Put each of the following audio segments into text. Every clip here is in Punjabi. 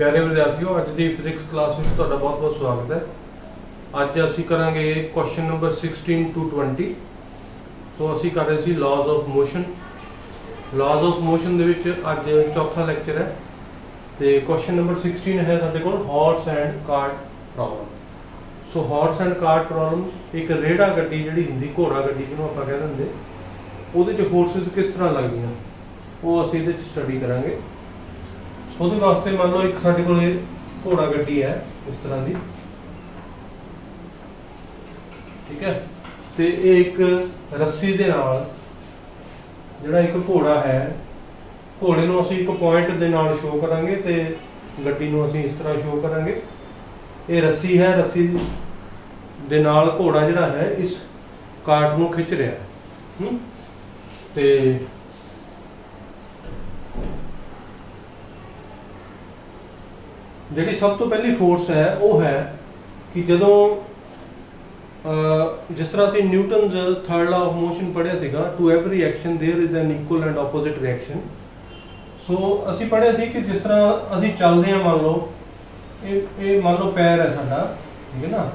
ਪਿਆਰੇ ਵਿਦਿਆਰਥੀਓ, ਅੱਜ ਦੀ ਫਿਜ਼ਿਕਸ ਕਲਾਸ ਵਿੱਚ ਤੁਹਾਡਾ ਬਹੁਤ-ਬਹੁਤ ਸਵਾਗਤ ਹੈ। ਅੱਜ ਅਸੀਂ ਕਰਾਂਗੇ ਕੁਐਸਚਨ ਨੰਬਰ 16 ਟੂ 20 ਤੋਂ ਅਸੀਂ ਕਰ ਰਹੇ ਸੀ laws of motion laws of motion ਦੇ ਵਿੱਚ ਅੱਜ ਚੌਥਾ ਲੈਕਚਰ ਹੈ। ਤੇ ਕੁਐਸਚਨ ਨੰਬਰ 16 ਹੈ ਸਾਡੇ ਕੋਲ horse and cart problem so horse and cart problem ਇੱਕ ਰੇੜਾ ਗੱਡੀ ਜਿਹੜੀ ਹੁੰਦੀ, ਘੋੜਾ ਗੱਡੀ ਜਿਹਨੂੰ ਆਪਾਂ ਕਹਿੰਦੇ ਹੁੰਦੇ ਉਹਦੇ 'ਚ ਫੋਰਸਸ ਕਿਸ ਤਰ੍ਹਾਂ ਲੱਗਦੀਆਂ? ਉਹ ਅਸੀਂ ਇਹਦੇ 'ਚ ਸਟੱਡੀ ਕਰਾਂਗੇ। ਉਹਦੇ ਵਾਸਤੇ ਮੰਨ ਲਓ ਇੱਕ ਸਾਡੇ ਕੋਲ ਘੋੜਾ ਗੱਡੀ ਹੈ ਇਸ ਤਰ੍ਹਾਂ ਦੀ। ਠੀਕ ਹੈ? ਤੇ ਇਹ ਇੱਕ ਰੱਸੀ ਦੇ ਨਾਲ ਜਿਹੜਾ ਇੱਕ ਘੋੜਾ ਹੈ, ਘੋੜੇ ਨੂੰ ਅਸੀਂ ਇੱਕ ਪੁਆਇੰਟ ਦੇ ਨਾਲ ਸ਼ੋਅ ਕਰਾਂਗੇ ਤੇ ਗੱਡੀ ਨੂੰ ਅਸੀਂ ਇਸ ਤਰ੍ਹਾਂ ਸ਼ੋਅ ਕਰਾਂਗੇ। ਇਹ ਰੱਸੀ ਹੈ, ਰੱਸੀ ਦੇ ਨਾਲ ਘੋੜਾ ਜਿਹੜਾ ਹੈ, ਇਸ ਕਾਰਡ ਨੂੰ ਖਿੱਚ ਰਿਹਾ ਹੈ? ਤੇ ਜਿਹੜੀ ਸਭ ਤੋਂ ਪਹਿਲੀ ਫੋਰਸ ਹੈ ਉਹ ਹੈ ਕਿ ਜਦੋਂ ਅਹ, ਜਿਸ ਤਰ੍ਹਾਂ ਅਸੀਂ Newton's third law of motion ਪੜ੍ਹਿਆ ਸੀਗਾ to every action there is an equal and opposite reaction so ਅਸੀਂ ਪੜ੍ਹਿਆ ਸੀ ਕਿ ਜਿਸ ਤਰ੍ਹਾਂ ਅਸੀਂ ਚੱਲਦੇ ਹਾਂ ਮੰਨ ਲਓ ਇਹ ਇਹ ਮੰਨ ਲਓ ਪੈਰ ਹੈ ਸਾਡਾ ਠੀਕ ਹੈ ਨਾ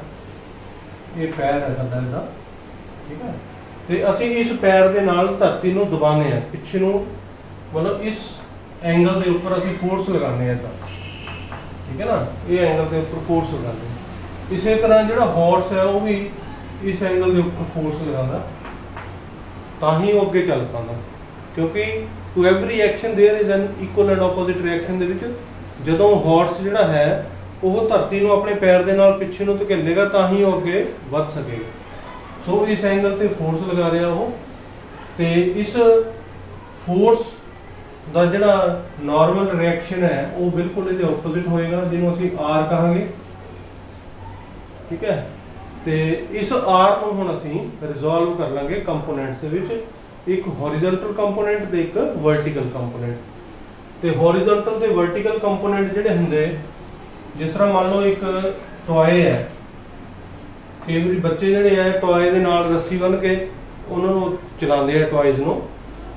ਇਹ ਪੈਰ ਹੈ ਸਾਡਾ ਇਹਦਾ ਠੀਕ ਹੈ ਤੇ ਅਸੀਂ ਇਸ ਪੈਰ ਦੇ ਨਾਲ ਧਰਤੀ ਨੂੰ ਦਬਾਉਂਦੇ ਹਾਂ ਪਿੱਛੇ ਨੂੰ ਮਤਲਬ ਇਸ ਐਂਗਲ ਦੇ ਉੱਪਰ ਅਸੀਂ ਫੋਰਸ ਲਗਾਉਂਦੇ ਹਾਂ ਤਾਂ ਠੀਕ ਹੈ ਨਾ ਇਹ ਐਂਗਲ ਦੇ ਉੱਪਰ ਫੋਰਸ ਲਗਾਉਂਦੇ ਹਾਂ ਇਸੇ ਤਰ੍ਹਾਂ ਜਿਹੜਾ ਹਾਰਸ ਹੈ ਉਹ ਵੀ ਇਸ ਐਂਗਲ ਦੇ ਉੱਪਰ ਫੋਰਸ ਲਗਾਉਂਦਾ ਤਾਂ ਹੀ ਉਹ ਅੱਗੇ ਚੱਲ ਪਾਉਂਦਾ ਕਿਉਂਕਿ to every action there is an equal and opposite reaction ਦੇ ਵਿੱਚ ਜਦੋਂ ਹਾਰਸ ਜਿਹੜਾ ਹੈ ਉਹ ਧਰਤੀ ਨੂੰ ਆਪਣੇ ਪੈਰ ਦੇ ਨਾਲ ਪਿੱਛੇ ਨੂੰ ਧਕੇਲੇਗਾ ਤਾਂ ਹੀ ਉਹ ਅੱਗੇ ਵੱਧ ਸਕੇਗਾ ਸੋ ਇਸ ਐਂਗਲ ਤੇ ਫੋਰਸ ਲਗਾ ਰਿਹਾ ਉਹ ਤੇ ਇਸ ਫੋਰਸ ਦਾ ਜਿਹੜਾ ਨਾਰਮਲ ਰਿਐਕਸ਼ਨ ਹੈ, ਉਹ ਬਿਲਕੁਲ ਇਹਦੇ ਆਪੋਜ਼ਿਟ ਹੋਏਗਾ, ਜਿਹਨੂੰ ਅਸੀਂ R ਕਹਾਂਗੇ। ਠੀਕ ਹੈ? ਤੇ ਇਸ R ਨੂੰ ਹੁਣ ਅਸੀਂ ਰਿਜ਼ੋਲਵ ਕਰ ਲਾਂਗੇ ਕੰਪੋਨੈਂਟਸ ਦੇ ਵਿੱਚ। ਇੱਕ ਹੌਰੀਜ਼ੌਂਟਲ ਕੰਪੋਨੈਂਟ ਤੇ ਇੱਕ ਵਰਟੀਕਲ ਕੰਪੋਨੈਂਟ ਤੇ ਹੌਰੀਜ਼ੌਂਟਲ ਤੇ ਵਰਟੀਕਲ ਕੰਪੋਨੈਂਟ ਜਿਹੜੇ ਹੁੰਦੇ, ਜਿਸ ਤਰ੍ਹਾਂ ਮੰਨ ਲਓ ਇੱਕ ਟੋਏ ਹੈ। ਕਈ ਵਾਰੀ ਬੱਚੇ ਜਿਹੜੇ ਆ ਟੋਏ ਦੇ ਨਾਲ ਰੱਸੀ ਬੰਨ੍ਹ ਕੇ ਉਹਨਾਂ ਨੂੰ ਚਲਾਉਂਦੇ ਆ ਟੌਇਜ਼ ਨੂੰ।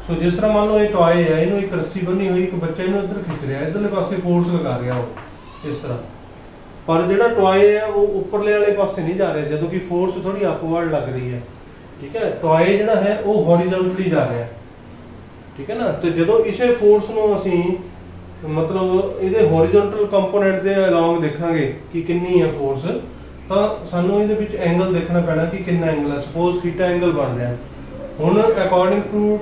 ਸੋ ਜਿਸ ਤਰ੍ਹਾਂ ਮੰਨ ਲਓ ਇਹ ਟੌਏ ਹੈ ਇਹਨੂੰ ਇੱਕ ਰੱਸੀ ਬੰਨੀ ਹੋਈ, ਇੱਕ ਬੱਚਾ ਇਹਨੂੰ ਇੱਧਰ ਖਿੱਚ ਰਿਹਾ, ਇੱਧਰਲੇ ਪਾਸੇ ਫੋਰਸ ਲਗਾ ਰਿਹਾ ਉਹ, ਇਸ ਤਰ੍ਹਾਂ। ਪਰ ਜਿਹੜਾ ਟੌਏ ਹੈ ਉਹ ਉੱਪਰਲੇ ਵਾਲੇ ਪਾਸੇ ਨਹੀਂ ਜਾ ਰਿਹਾ, ਜਦੋਂ ਕਿ ਫੋਰਸ ਥੋੜੀ ਅਪਵਰਡ ਲੱਗ ਰਹੀ ਹੈ। ਠੀਕ ਹੈ? ਟੌਏ ਜਿਹੜਾ ਹੈ, ਉਹ ਹੌਰੀਜ਼ੌਂਟਲੀ ਜਾ ਰਿਹਾ। ਠੀਕ ਹੈ ਨਾ? ਤੇ ਜਦੋਂ ਇਸੇ ਫੋਰਸ ਨੂੰ ਅਸੀਂ, ਮਤਲਬ ਇਹਦੇ ਹੌਰੀਜ਼ੌਂਟਲ ਕੰਪੋਨੈਂਟ ਦੇ ਅਲੋਂਗ ਦੇਖਾਂਗੇ ਕਿ ਕਿੰਨੀ ਹੈ ਫੋਰਸ ਤਾਂ ਸਾਨੂੰ ਇਹਦੇ ਵਿੱਚ ਐਂਗਲ ਦੇਖਣਾ ਪੈਣਾ ਕਿ ਕਿੰਨਾ ਐਂਗਲ ਹੈ। ਸਪੋਜ਼ ਥੀਟਾ ਐਂਗਲ ਬਣ ਰਿਹਾ। ਹੁਣ ਅਕੋਰਡਿੰਗ ਟੂ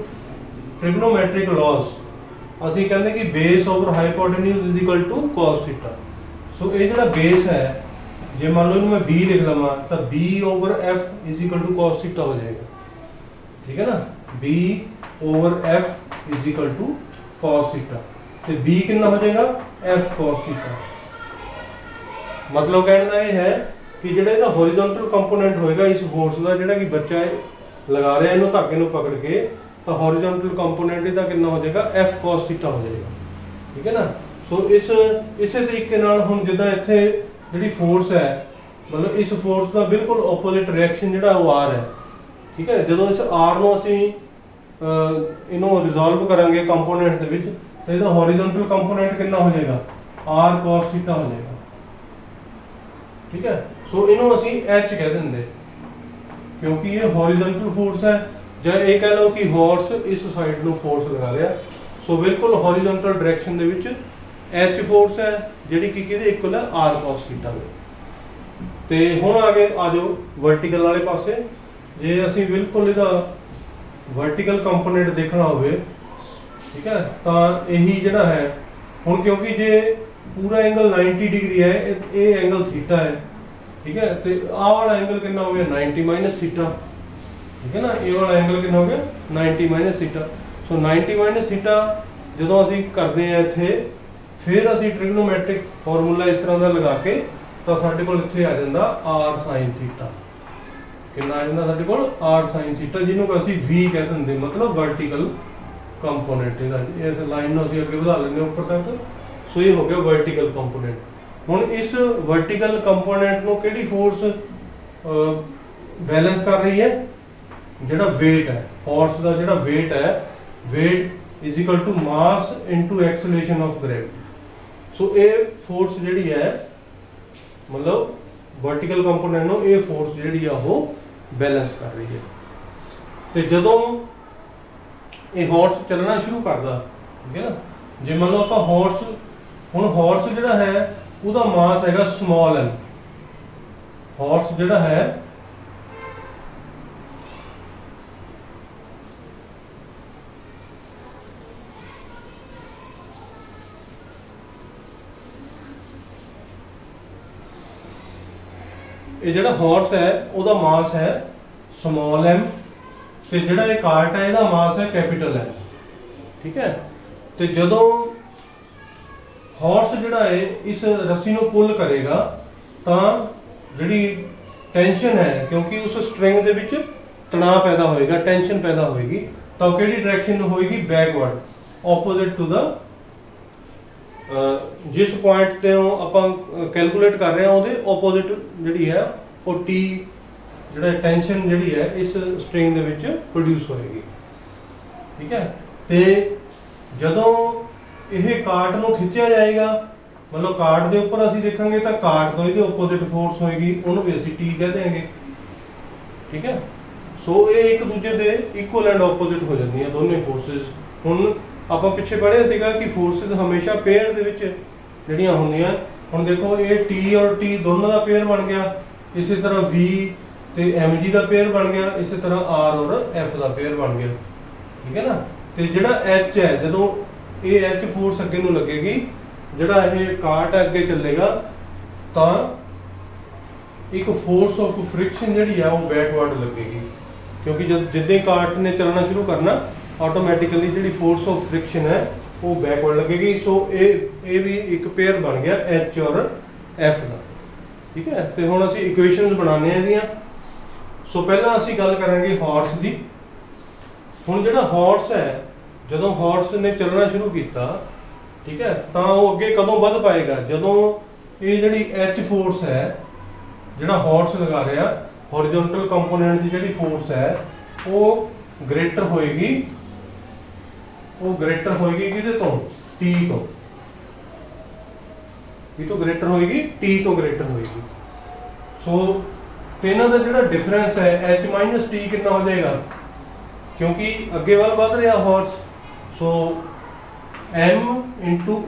ਟ੍ਰਿਗਨੋਮੈਟ੍ਰਿਕ ਲਾਸ ਅਸੀਂ ਕਹਿੰਦੇ ਕਿ base over hypotenuse is equal to cos theta so ਇਹ ਜਿਹੜਾ ਬੇਸ ਹੈ ਜੇ ਮੰਨ ਲਓ ਇਹਨੂੰ ਮੈਂ b ਲਿਖ ਲਵਾਂ ਤਾਂ b over f is equal to cos theta ਹੋ ਜਾਏਗਾ ਠੀਕ ਹੈ ਨਾ b over f is equal to cos theta ਤੇ b ਕਿੰਨਾ ਹੋ ਜਾਏਗਾ f cos ਥੀਟਾ ਮਤਲਬ ਕਹਿਣ ਦਾ ਇਹ ਹੈ ਕਿ ਜਿਹੜਾ ਇਹਦਾ ਹੌਰੀਜ਼ੌਂਟਲ ਕੰਪੋਨੈਂਟ ਹੋਏਗਾ ਇਸ ਫੋਰਸ ਦਾ ਜਿਹੜਾ ਕਿ ਬੱਚਾ ਇਹ ਲਗਾ ਰਿਹਾ ਇਹਨੂੰ ਧਾਗੇ ਨੂੰ ਪਕੜ ਕੇ ਤਾਂ ਹੌਰੀਜ਼ੌਂਟਲ ਕੰਪੋਨੈਂਟ ਇਹਦਾ ਕਿੰਨਾ ਹੋ ਜਾਏਗਾ? F cos ਥੀਟਾ ਹੋ ਜਾਏਗਾ। ਠੀਕ ਹੈ ਨਾ? ਸੋ ਇਸ, ਇਸੇ ਤਰੀਕੇ ਨਾਲ ਹੁਣ ਜਿੱਦਾਂ ਇੱਥੇ ਜਿਹੜੀ ਫੋਰਸ ਹੈ, ਮਤਲਬ ਇਸ ਫੋਰਸ ਦਾ ਬਿਲਕੁਲ ਆਪੋਜ਼ਿਟ ਰਿਐਕਸ਼ਨ ਜਿਹੜਾ ਉਹ r ਹੈ। ਠੀਕ ਹੈ? ਜਦੋਂ ਇਸ r ਨੂੰ ਅਸੀਂ ਇਹਨੂੰ ਰਿਜ਼ੋਲਵ ਕਰਾਂਗੇ ਕੰਪੋਨੈਂਟ ਦੇ ਵਿੱਚ, ਤਾਂ ਇਹਦਾ ਹੌਰੀਜ਼ੌਂਟਲ ਕੰਪੋਨੈਂਟ ਕਿੰਨਾ ਹੋ ਜਾਏਗਾ? R cos ਥੀਟਾ ਹੋ ਜਾਏਗਾ। ਠੀਕ ਹੈ? ਸੋ ਇਹਨੂੰ ਅਸੀਂ h ਕਹਿ ਦਿੰਦੇ। ਕਿਉਂਕਿ ਇਹ ਹੌਰੀਜ਼ੌਂਟਲ ਫੋਰਸ ਹੈ। ਜਾਂ ਇਹ ਕਹਿ ਲਓ ਕਿ ਹਾਰਸ ਇਸ ਸਾਈਡ ਨੂੰ ਫੋਰਸ ਲਗਾ ਰਿਹਾ, ਸੋ ਬਿਲਕੁਲ ਹੌਰੀਜ਼ੌਂਟਲ ਡਾਇਰੈਕਸ਼ਨ ਦੇ ਵਿੱਚ h ਫੋਰਸ ਹੈ, ਜਿਹੜੀ ਕਿ ਕਿਹਦੇ ਇਕੁਅਲ ਹੈ? ਆਰ cos ਥੀਟਾ ਦੇ। ਤੇ ਹੁਣ ਆ ਗਏ, ਆ ਜਾਓ ਵਰਟੀਕਲ ਵਾਲੇ ਪਾਸੇ। ਜੇ ਅਸੀਂ ਬਿਲਕੁਲ ਇਹਦਾ ਵਰਟੀਕਲ ਕੰਪੋਨੈਂਟ ਦੇਖਣਾ ਹੋਵੇ, ਠੀਕ ਹੈ, ਤਾਂ ਇਹੀ ਜਿਹੜਾ ਹੈ, ਹੁਣ ਕਿਉਂਕਿ ਜੇ ਪੂਰਾ ਐਂਗਲ 90 ਡਿਗਰੀ ਹੈ, ਇਹ- ਇਹ ਐਂਗਲ ਥੀਟਾ ਹੈ, ਠੀਕ ਹੈ, ਤੇ ਆਹ ਵਾਲਾ ਐਂਗਲ ਕਿੰਨਾ ਹੋ ਗਿਆ? 90 ਮਾਈਨਸ ਥੀਟਾ ਠੀਕ ਹੈ ਨਾ? ਇਹ ਵਾਲਾ ਐਂਗਲ ਕਿੰਨਾ ਹੋ ਗਿਆ? 90 ਥੀਟਾ ਸੋ 90 ਥੀਟਾ ਜਦੋਂ ਅਸੀਂ ਕਰਦੇ ਆ ਇੱਥੇ, ਫਿਰ ਅਸੀਂ ਟ੍ਰਿਗਨੋਮੈਟ੍ਰਿਕ ਫਾਰਮੂਲਾ ਇਸ ਤਰ੍ਹਾਂ ਦਾ ਲਗਾ ਕੇ ਤਾਂ ਸਾਡੇ ਕੋਲ ਇੱਥੇ ਆ ਜਾਂਦਾ r sin ਥੀਟਾ ਕਿੰਨਾ ਆ ਜਾਂਦਾ ਸਾਡੇ ਕੋਲ? r sin ਥੀਟਾ ਜਿਹਨੂੰ ਅਸੀਂ v ਕਹਿ ਦਿੰਦੇ ਮਤਲਬ ਵਰਟੀਕਲ ਕੰਪੋਨੈਂਟ ਇਹਦਾ। ਇਸ ਲਾਈਨ ਨੂੰ ਅਸੀਂ ਅੱਗੇ ਵਧਾ ਲੈਂਦੇ ਹਾਂ ਉੱਪਰ ਤੱਕ। ਸੋ ਇਹ ਹੋ ਗਿਆ ਵਰਟੀਕਲ ਕੰਪੋਨੈਂਟ ਹੁਣ ਇਸ ਵਰਟੀਕਲ ਕੰਪੋਨੈਂਟ ਨੂੰ ਕਿਹੜੀ ਫੋਰਸ ਬੈਲੈਂਸ ਕਰ ਰਹੀ ਹੈ? ਜਿਹੜਾ weight ਹੈ ਹਾਰਸ ਦਾ ਜਿਹੜਾ weight ਹੈ, weight is equal to mass into acceleration of gravity ਸੋ ਇਹ ਫੋਰਸ ਜਿਹੜੀ ਹੈ, ਮਤਲਬ ਵਰਟੀਕਲ ਕੰਪੋਨੈਂਟ ਨੂੰ ਇਹ ਫੋਰਸ ਜਿਹੜੀ ਆ ਉਹ ਬੈਲੈਂਸ ਕਰ ਰਹੀ ਹੈ। ਤੇ ਜਦੋਂ ਇਹ ਹਾਰਸ ਚੱਲਣਾ ਸ਼ੁਰੂ ਕਰਦਾ, ਠੀਕ ਹੈ ਨਾ? ਜੇ ਮੰਨ ਲਓ ਆਪਾਂ ਹਾਰਸ ਹੁਣ ਹਾਰਸ ਜਿਹੜਾ ਹੈ, ਉਹਦਾ ਮਾਸ ਹੈਗਾ ਸਮਾਲ n ਹਾਰਸ ਜਿਹੜਾ ਹੈ ਇਹ ਜਿਹੜਾ ਹਾਰਸ ਹੈ, ਉਹਦਾ ਮਾਸ ਹੈ ਸਮਾਲ m ਤੇ ਜਿਹੜਾ ਇਹ ਕਾਰਟ ਹੈ, ਇਹਦਾ ਮਾਸ ਹੈ ਕੈਪੀਟਲ M ਠੀਕ ਹੈ? ਤੇ ਜਦੋਂ ਹਾਰਸ ਜਿਹੜਾ ਹੈ, ਇਸ ਰੱਸੀ ਨੂੰ ਪੁੱਲ ਕਰੇਗਾ, ਤਾਂ ਜਿਹੜੀ ਟੈਂਸ਼ਨ ਹੈ, ਕਿਉਂਕਿ ਉਸ ਸਟ੍ਰਿੰਗ ਦੇ ਵਿੱਚ ਤਣਾਅ ਪੈਦਾ ਹੋਏਗਾ ਟੈਨਸ਼ਨ ਪੈਦਾ ਹੋਏਗੀ, ਤਾਂ ਉਹ ਕਿਹੜੀ ਡਾਇਰੈਕਸ਼ਨ ਨੂੰ ਹੋਏਗੀ? ਬੈਕਵਰਡ ਆਪੋਜ਼ਿਟ ਟੂ ਦਾ ਜਿਸ ਪੁਆਇੰਟ ਤੇ ਆਪਾਂ ਕੈਲਕੂਲੇਟ ਕਰ ਰਹੇ ਹਾਂ, ਉਹਦੇ ਆਪੋਜ਼ਿਟ ਜਿਹੜੀ ਹੈ, ਉਹ ਟੀ ਜਿਹੜਾ ਟੈਨਸ਼ਨ ਜਿਹੜੀ ਹੈ, ਇਸ ਸਟ੍ਰਿੰਗ ਦੇ ਵਿੱਚ ਪ੍ਰੋਡਿਊਸ ਹੋਏਗੀ। ਠੀਕ ਹੈ? ਤੇ ਜਦੋਂ ਇਹ ਕਾਰਟ ਨੂੰ ਖਿੱਚਿਆ ਜਾਏਗਾ, ਮਤਲਬ ਕਾਰਟ ਦੇ ਉੱਪਰ ਅਸੀਂ ਦੇਖਾਂਗੇ ਤਾਂ ਕਾਰਟ ਤੋਂ ਇਹਦੇ ਆਪੋਜ਼ਿਟ ਫੋਰਸ ਹੋਏਗੀ, ਉਹਨੂੰ ਵੀ ਅਸੀਂ ਟੀ ਕਹਿ ਦਿਆਂਗੇ। ਠੀਕ ਹੈ? ਸੋ ਇਹ ਇੱਕ ਦੂਜੇ ਦੇ ਇਕੁਅਲ ਐਂਡ ਆਪੋਜ਼ਿਟ ਹੋ ਜਾਂਦੀਆਂ, ਦੋਨੇ ਫੋਰਸਸ ਹੁਣ ਆਪਾਂ ਪਿੱਛੇ ਪੜ੍ਹਿਆ ਸੀਗਾ ਕਿ ਫੋਰਸਸ ਹਮੇਸ਼ਾ ਪੇਅਰ ਦੇ ਵਿੱਚ ਜਿਹੜੀਆਂ ਹੁੰਦੀਆਂ, ਹੁਣ ਦੇਖੋ ਇਹ T ਔਰ T ਦੋਨਾਂ ਦਾ ਪੇਅਰ ਬਣ ਗਿਆ। ਇਸੇ ਤਰ੍ਹਾਂ V ਤੇ mg ਦਾ ਪੇਅਰ ਬਣ ਗਿਆ, ਇਸੇ ਤਰ੍ਹਾਂ r ਔਰ f ਦਾ ਪੇਅਰ ਬਣ ਗਿਆ। ਠੀਕ ਹੈ ਨਾ? ਤੇ ਜਿਹੜਾ h ਹੈ, ਜਦੋਂ ਇਹ h ਫੋਰਸ ਅੱਗੇ ਨੂੰ ਲੱਗੇਗੀ, ਜਿਹੜਾ ਇਹ ਕਾਟ ਅੱਗੇ ਚੱਲੇਗਾ, ਤਾਂ ਇੱਕ ਫੋਰਸ ਆਫ ਫ੍ਰਿਕਸ਼ਨ ਜਿਹੜੀ ਆ ਉਹ ਬੈਕਵਰਡ ਲੱਗੇਗੀ। ਕਿਉਂਕਿ ਜਦ ਜਿੱਦਾਂ ਕਾਰਟ ਨੇ ਚੱਲਣਾ ਸ਼ੁਰੂ ਕਰਨਾ ਆਟੋਮੈਟਿਕਲੀ ਜਿਹੜੀ ਫੋਰਸ ਆਫ ਫ੍ਰਿਕਸ਼ਨ ਹੈ, ਉਹ ਬੈਕਵਰਡ ਲੱਗੇਗੀ। ਸੋ ਇਹ ਇਹ ਵੀ ਇੱਕ ਪੇਅਰ ਬਣ ਗਿਆ h ਔਰ f ਦਾ। ਠੀਕ ਹੈ? ਤੇ ਹੁਣ ਅਸੀਂ ਇਕੁਏਸ਼ਨਸ ਬਣਾਉਂਦੇ ਆ ਇਹਦੀਆਂ। ਸੋ ਪਹਿਲਾਂ ਅਸੀਂ ਗੱਲ ਕਰਾਂਗੇ ਹਾਰਸ ਦੀ। ਹੁਣ ਜਿਹੜਾ ਹਾਰਸ ਹੈ, ਜਦੋਂ ਹਾਰਸ ਨੇ ਚੱਲਣਾ ਸ਼ੁਰੂ ਕੀਤਾ, ਠੀਕ ਹੈ, ਤਾਂ ਉਹ ਅੱਗੇ ਕਦੋਂ ਵੱਧ ਪਾਏਗਾ? ਜਦੋਂ ਇਹ ਜਿਹੜੀ H ਫੋਰਸ ਹੈ, ਜਿਹੜਾ ਹਾਰਸ ਲਗਾ ਰਿਹਾ ਹੌਰੀਜ਼ੌਂਟਲ ਕੰਪੋਨੈਂਟ ਦੀ ਜਿਹੜੀ ਫੋਰਸ ਹੈ, ਉਹ ਗ੍ਰੇਟਰ ਹੋਏਗੀ ਉਹ ਗ੍ਰੇਟਰ ਹੋਏਗੀ ਕਿਹਦੇ ਤੋਂ? T ਤੋਂ। ਇਹ ਤੋਂ ਗ੍ਰੇਟਰ ਹੋਏਗੀ, T ਤੋਂ ਗ੍ਰੇਟਰ ਹੋਏਗੀ। ਸੋ ਤੇ ਇਹਨਾਂ ਦਾ ਜਿਹੜਾ ਡਿਫਰੈਂਸ ਹੈ, h t ਕਿੰਨਾ ਹੋ ਜਾਏਗਾ? ਕਿਉਂਕਿ ਅੱਗੇ ਵੱਲ ਵੱਧ ਰਿਹਾ horse so m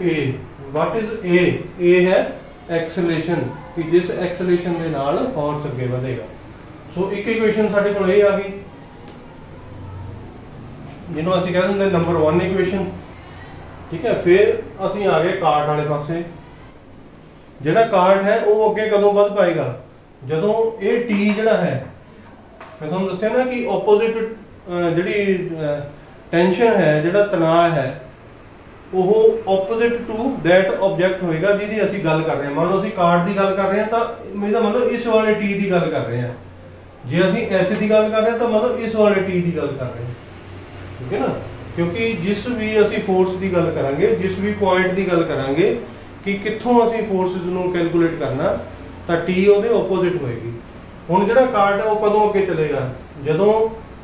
a what is a? A ਹੈ ਐਕਸਲੇਸ਼ਨ ਕਿ ਜਿਸ ਐਕਸਲੇਸ਼ਨ ਦੇ ਨਾਲ ਹਾਰਸ ਅੱਗੇ ਵਧੇਗਾ। ਸੋ ਇੱਕ ਇਕੁਏਸ਼ਨ ਸਾਡੇ ਕੋਲ ਇਹ ਆ ਗਈ। ਜਿਹਨੂੰ ਅਸੀਂ ਕਹਿੰਦੇ ਹੁੰਦੇ ਨੰਬਰ 1 ਇਕੁਏਸ਼ਨ ਠੀਕ ਹੈ, ਫਿਰ ਅਸੀਂ ਆ ਗਏ ਕਾਰਟ ਵਾਲੇ ਪਾਸੇ। ਜਿਹੜਾ ਕਾਰਟ ਹੈ, ਉਹ ਅੱਗੇ ਕਦੋਂ ਵੱਧ ਪਾਏਗਾ? ਜਦੋਂ ਇਹ t ਜਿਹੜਾ ਹੈ, ਮੈਂ ਤੁਹਾਨੂੰ ਦੱਸਿਆ ਨਾ ਕਿ ਆਪੋਜ਼ਿਟ ਜਿਹੜੀ ਟੈਂਸ਼ਨ ਹੈ, ਜਿਹੜਾ ਤਣਾਅ ਹੈ, ਉਹ ਆਪੋਜ਼ਿਟ ਟੂ that ਆਬਜੈਕਟ ਹੋਏਗਾ ਜਿਹਦੀ ਅਸੀਂ ਗੱਲ ਕਰ ਰਹੇ ਹਾਂ। ਮੰਨ ਲਓ ਅਸੀਂ ਕਾਰਡ ਦੀ ਗੱਲ ਕਰ ਰਹੇ ਹਾਂ, ਤਾਂ ਇਹਦਾ ਮਤਲਬ ਇਸ ਵਾਲੇ t ਦੀ ਗੱਲ ਕਰ ਰਹੇ ਹਾਂ। ਜੇ ਅਸੀਂ ਐਚ ਦੀ ਗੱਲ ਕਰ ਰਹੇ ਹਾਂ, ਤਾਂ ਮਤਲਬ ਇਸ ਵਾਲੇ t ਦੀ ਗੱਲ ਕਰ ਰਹੇ ਹਾਂ। ਠੀਕ ਹੈ ਨਾ? ਕਿਉਂਕਿ ਜਿਸ ਵੀ ਅਸੀਂ ਫੋਰਸ ਦੀ ਗੱਲ ਕਰਾਂਗੇ, ਜਿਸ ਵੀ ਪੁਆਇੰਟ ਦੀ ਗੱਲ ਕਰਾਂਗੇ ਕਿ ਕਿੱਥੋਂ ਅਸੀਂ ਫੋਰਸਸ ਨੂੰ ਕੈਲਕੂਲੇਟ ਕਰਨਾ, ਤਾਂ t ਉਹਦੇ ਆਪੋਜ਼ਿਟ ਹੋਏਗੀ। ਹੁਣ ਜਿਹੜਾ ਕਾਰਡ ਹੈ ਉਹ ਕਦੋਂ ਅੱਗੇ ਚਲੇਗਾ? ਜਦੋਂ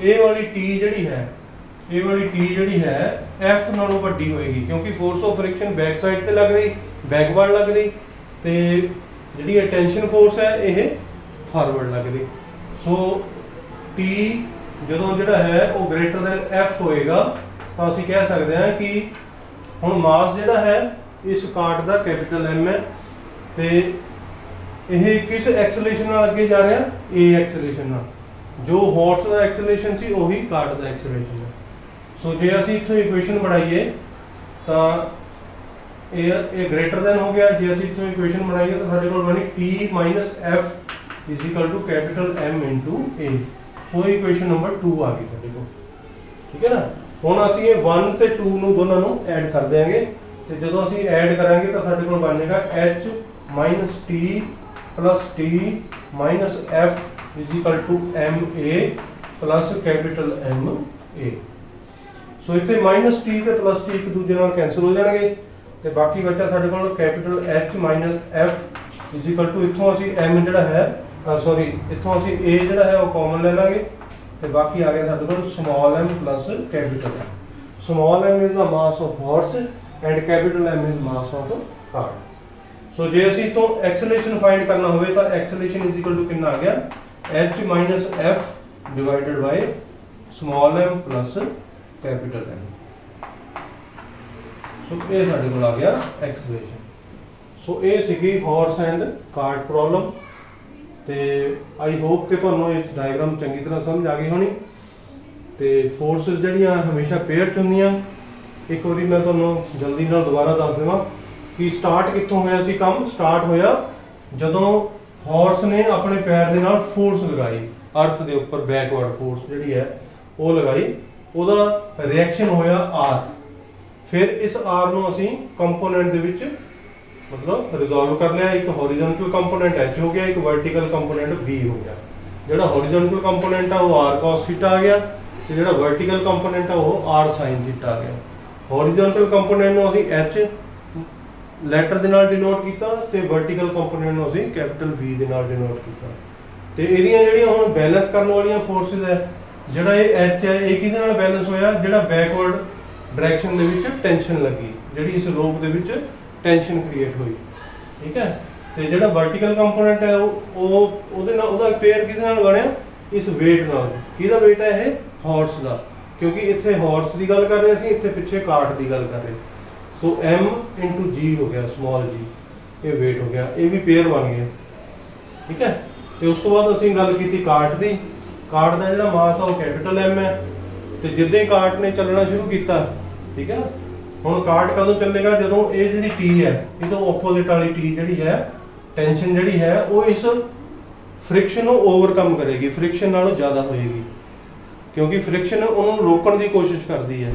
ਇਹ ਵਾਲੀ t ਜਿਹੜੀ ਹੈ ਇਹ ਵਾਲੀ t ਜਿਹੜੀ ਹੈ, f ਨਾਲੋਂ ਵੱਡੀ ਹੋਏਗੀ, ਕਿਉਂਕਿ force of friction back side ਤੇ ਲੱਗ ਰਹੀ ਬੈਕਵਰਡ ਲੱਗ ਰਹੀ, ਤੇ ਜਿਹੜੀ ਇਹ ਟੈਂਸ਼ਨ ਫੋਰਸ ਹੈ, ਇਹ ਫਾਰਵਰਡ ਲੱਗ ਰਹੀ। ਸੋ t ਜਦੋਂ ਜਿਹੜਾ ਹੈ ਉਹ ਗ੍ਰੇਟਰ ਦੈਨ f ਹੋਏਗਾ, ਤਾਂ ਅਸੀਂ ਕਹਿ ਸਕਦੇ ਹਾਂ ਕਿ ਹੁਣ ਮਾਸ ਜਿਹੜਾ ਹੈ, ਇਸ ਕਾਰਟ ਦਾ ਕੈਪੀਟਲ M ਹੈ। ਤੇ ਇਹ ਕਿਸ ਐਕਸਲੇਸ਼ਨ ਨਾਲ ਅੱਗੇ ਜਾ ਰਿਹਾ? A ਐਕਸਲੇਸ਼ਨ ਨਾਲ। ਜੋ ਹਾਰਸ ਦਾ ਐਕਸਲੇਸ਼ਨ ਸੀ, ਉਹੀ ਕਾਰਟ ਦਾ ਐਕਸਲੇਸ਼ਨ ਹੈ। ਸੋ ਜੇ ਅਸੀਂ ਇੱਥੋਂ ਇਕੁਏਸ਼ਨ ਬਣਾਈਏ, ਤਾਂ ਇਹ ਇਹ ਗ੍ਰੇਟਰ ਦੈਨ ਹੋ ਗਿਆ। ਜੇ ਅਸੀਂ ਇੱਥੋਂ ਇਕੁਏਸ਼ਨ ਬਣਾਈਏ, ਤਾਂ ਸਾਡੇ ਕੋਲ ਬਣੀ t f capital M a so equation number 2 ਆ ਗਈ ਸਾਡੇ ਕੋਲ। ਠੀਕ ਹੈ ਨਾ? ਹੁਣ ਅਸੀਂ ਇਹ 1 ਤੇ 2 ਨੂੰ ਦੋਨਾਂ ਨੂੰ ਐਡ ਕਰ ਦਿਆਂਗੇ। ਤੇ ਜਦੋਂ ਅਸੀਂ ਐਡ ਕਰਾਂਗੇ ਤਾਂ ਸਾਡੇ ਕੋਲ ਬਣ ਜਾਏਗਾ h t t f ma capital M a so ਇੱਥੇ -t ਤੇ +t ਇੱਕ ਦੂਜੇ ਨਾਲ ਕੈਨਸਲ ਹੋ ਜਾਣਗੇ। ਤੇ ਬਾਕੀ ਬਚਾ ਸਾਡੇ ਕੋਲ ਕੈਪੀਟਲ H f ਇੱਥੋਂ ਅਸੀਂ m ਜਿਹੜਾ ਹੈ ਸੌਰੀ ਇੱਥੋਂ ਅਸੀਂ a ਜਿਹੜਾ ਹੈ ਉਹ ਕਾਮਨ ਲੈ ਲਾਂਗੇ ਤੇ ਬਾਕੀ ਆ ਗਿਆ ਸਾਡੇ ਕੋਲ small m capital M small m is the mass of horse and capital M is mass of cart so ਜੇ ਅਸੀਂ ਤੋਂ ਐਕਸਲੇਸ਼ਨ ਫਾਈਂਡ ਕਰਨਾ ਹੋਵੇ ਤਾਂ ਐਕਸਲੇਸ਼ਨ ਇਜ਼ ਇਕੁਅਲ ਟੂ ਕਿੰਨਾ ਆ ਗਿਆ? H minus f divided by small m plus capital M so ਇਹ ਸਾਡੇ ਕੋਲ ਆ ਗਿਆ ਐਕਸਲੇਸ਼ਨ ਸੋ ਇਹ ਸੀਗੀ ਹਾਰਸ ਐਂਡ ਕਾਰਟ ਪ੍ਰੋਬਲਮ ਤੇ ਆਈ ਹੋਪ ਕਿ ਤੁਹਾਨੂੰ ਇਹ ਡਾਇਗਰਾਮ ਚੰਗੀ ਤਰ੍ਹਾਂ ਸਮਝ ਆ ਗਈ ਹੋਣੀ। ਤੇ ਫੋਰਸਸ ਜਿਹੜੀਆਂ ਹਮੇਸ਼ਾ ਪੇਅਰ ਚ ਹੁੰਦੀਆਂ, ਇੱਕ ਵਾਰੀ ਮੈਂ ਤੁਹਾਨੂੰ ਜਲਦੀ ਨਾਲ ਦੁਬਾਰਾ ਦੱਸ ਦੇਵਾਂ ਕਿ ਸਟਾਰਟ ਕਿੱਥੋਂ ਹੋਇਆ ਸੀ ਕੰਮ? ਸਟਾਰਟ ਹੋਇਆ ਜਦੋਂ ਹਾਰਸ ਨੇ ਆਪਣੇ ਪੈਰ ਦੇ ਨਾਲ ਫੋਰਸ ਲਗਾਈ। ਅਰਥ ਦੇ ਉੱਪਰ ਬੈਕਵਰਡ ਫੋਰਸ ਜਿਹੜੀ ਹੈ, ਉਹ ਲਗਾਈ। ਉਹਦਾ ਰਿਐਕਸ਼ਨ ਹੋਇਆ ਆਰ ਫਿਰ ਇਸ ਆਰ ਨੂੰ ਅਸੀਂ ਕੰਪੋਨੈਂਟ ਦੇ ਵਿੱਚ ਮਤਲਬ ਰਿਜ਼ੋਲਵ ਕਰ ਲਿਆ ਇੱਕ ਹੌਰੀਜ਼ੌਨਟਲ ਕੰਪੋਨੈਂਟ h ਹੋ ਗਿਆ, ਇੱਕ ਵਰਟੀਕਲ ਕੰਪੋਨੈਂਟ v ਹੋ ਗਿਆ। ਜਿਹੜਾ ਹੌਰੀਜ਼ੌਨਟਲ ਕੰਪੋਨੈਂਟ ਆ, ਉਹ r cos ਥੀਟਾ ਆ ਗਿਆ ਤੇ ਜਿਹੜਾ ਵਰਟੀਕਲ ਕੰਪੋਨੈਂਟ ਆ, ਉਹ r sin ਥੀਟਾ ਆ ਗਿਆ। ਹੌਰੀਜ਼ੌਨਟਲ ਕੰਪੋਨੈਂਟ ਨੂੰ ਅਸੀਂ h ਲੈਟਰ ਦੇ ਨਾਲ ਡਿਨੋਟ ਕੀਤਾ ਤੇ ਵਰਟੀਕਲ ਕੰਪੋਨੈਂਟ ਨੂੰ ਅਸੀਂ ਕੈਪੀਟਲ V ਦੇ ਨਾਲ ਡਿਨੋਟ ਕੀਤਾ। ਤੇ ਇਹਦੀਆਂ ਜਿਹੜੀਆਂ ਹੁਣ ਬੈਲੈਂਸ ਕਰਨ ਵਾਲੀਆਂ ਫੋਰਸਸ ਹੈ, ਜਿਹੜਾ ਇਹ H ਹੈ, ਇਹ ਕਿਹਦੇ ਨਾਲ ਬੈਲੈਂਸ ਹੋਇਆ? ਜਿਹੜਾ ਬੈਕਵਰਡ ਡਾਇਰੈਕਸ਼ਨ ਦੇ ਵਿੱਚ ਟੈਂਸ਼ਨ ਲੱਗੀ, ਜਿਹੜੀ ਇਸ ਰੋਪ ਦੇ ਵਿੱਚ ਟੈਂਸ਼ਨ ਕ੍ਰੀਏਟ ਹੋਈ। ਠੀਕ ਹੈ? ਤੇ ਜਿਹੜਾ ਵਰਟੀਕਲ ਕੰਪੋਨੈਂਟ ਹੈ, ਉਹ ਉਹਦੇ ਨਾਲ ਉਹਦਾ ਪੇਅਰ ਕਿਹਦੇ ਨਾਲ ਬਣਿਆ? ਇਸ weight ਨਾਲ। ਕਿਹਦਾ weight ਹੈ ਇਹ? ਹਾਰਸ ਦਾ। ਕਿਉਂਕਿ ਇੱਥੇ ਹਾਰਸ ਦੀ ਗੱਲ ਕਰ ਰਹੇ ਸੀ, ਇੱਥੇ ਪਿੱਛੇ ਕਾਟ ਦੀ ਗੱਲ ਕਰ ਰਹੇ। ਸੋ m g ਹੋ ਗਿਆ ਸਮਾਲ g ਇਹ weight ਹੋ ਗਿਆ। ਇਹ ਵੀ ਪੇਅਰ ਬਣ ਗਿਆ। ਠੀਕ ਹੈ? ਤੇ ਉਸ ਤੋਂ ਬਾਅਦ ਅਸੀਂ ਗੱਲ ਕੀਤੀ ਕਾਟ ਦੀ। ਕਾਟ ਦਾ ਜਿਹੜਾ ਮਾਸ ਆ, ਉਹ ਕੈਪੀਟਲ M ਹੈ। ਤੇ ਜਿੱਦਾਂ ਹੀ ਕਾਟ ਨੇ ਚੱਲਣਾ ਸ਼ੁਰੂ ਕੀਤਾ, ਠੀਕ ਹੈ ਨਾ? ਹੁਣ ਕਾਟ ਕਦੋਂ ਚੱਲੇਗਾ? ਜਦੋਂ ਇਹ ਜਿਹੜੀ ਟੀ ਹੈ, ਇਹ ਤੋਂ ਆਪੋਜ਼ਿਟ ਵਾਲੀ ਟੀ ਜਿਹੜੀ ਹੈ ਟੈਨਸ਼ਨ ਜਿਹੜੀ ਹੈ, ਉਹ ਇਸ ਫ੍ਰਿਕਸ਼ਨ ਨੂੰ ਓਵਰਕਮ ਕਰੇਗੀ ਫ੍ਰਿਕਸ਼ਨ ਨਾਲੋਂ ਜ਼ਿਆਦਾ ਹੋਏਗੀ। ਕਿਉਂਕਿ ਫ੍ਰਿਕਸ਼ਨ ਉਹਨੂੰ ਰੋਕਣ ਦੀ ਕੋਸ਼ਿਸ਼ ਕਰਦੀ ਹੈ,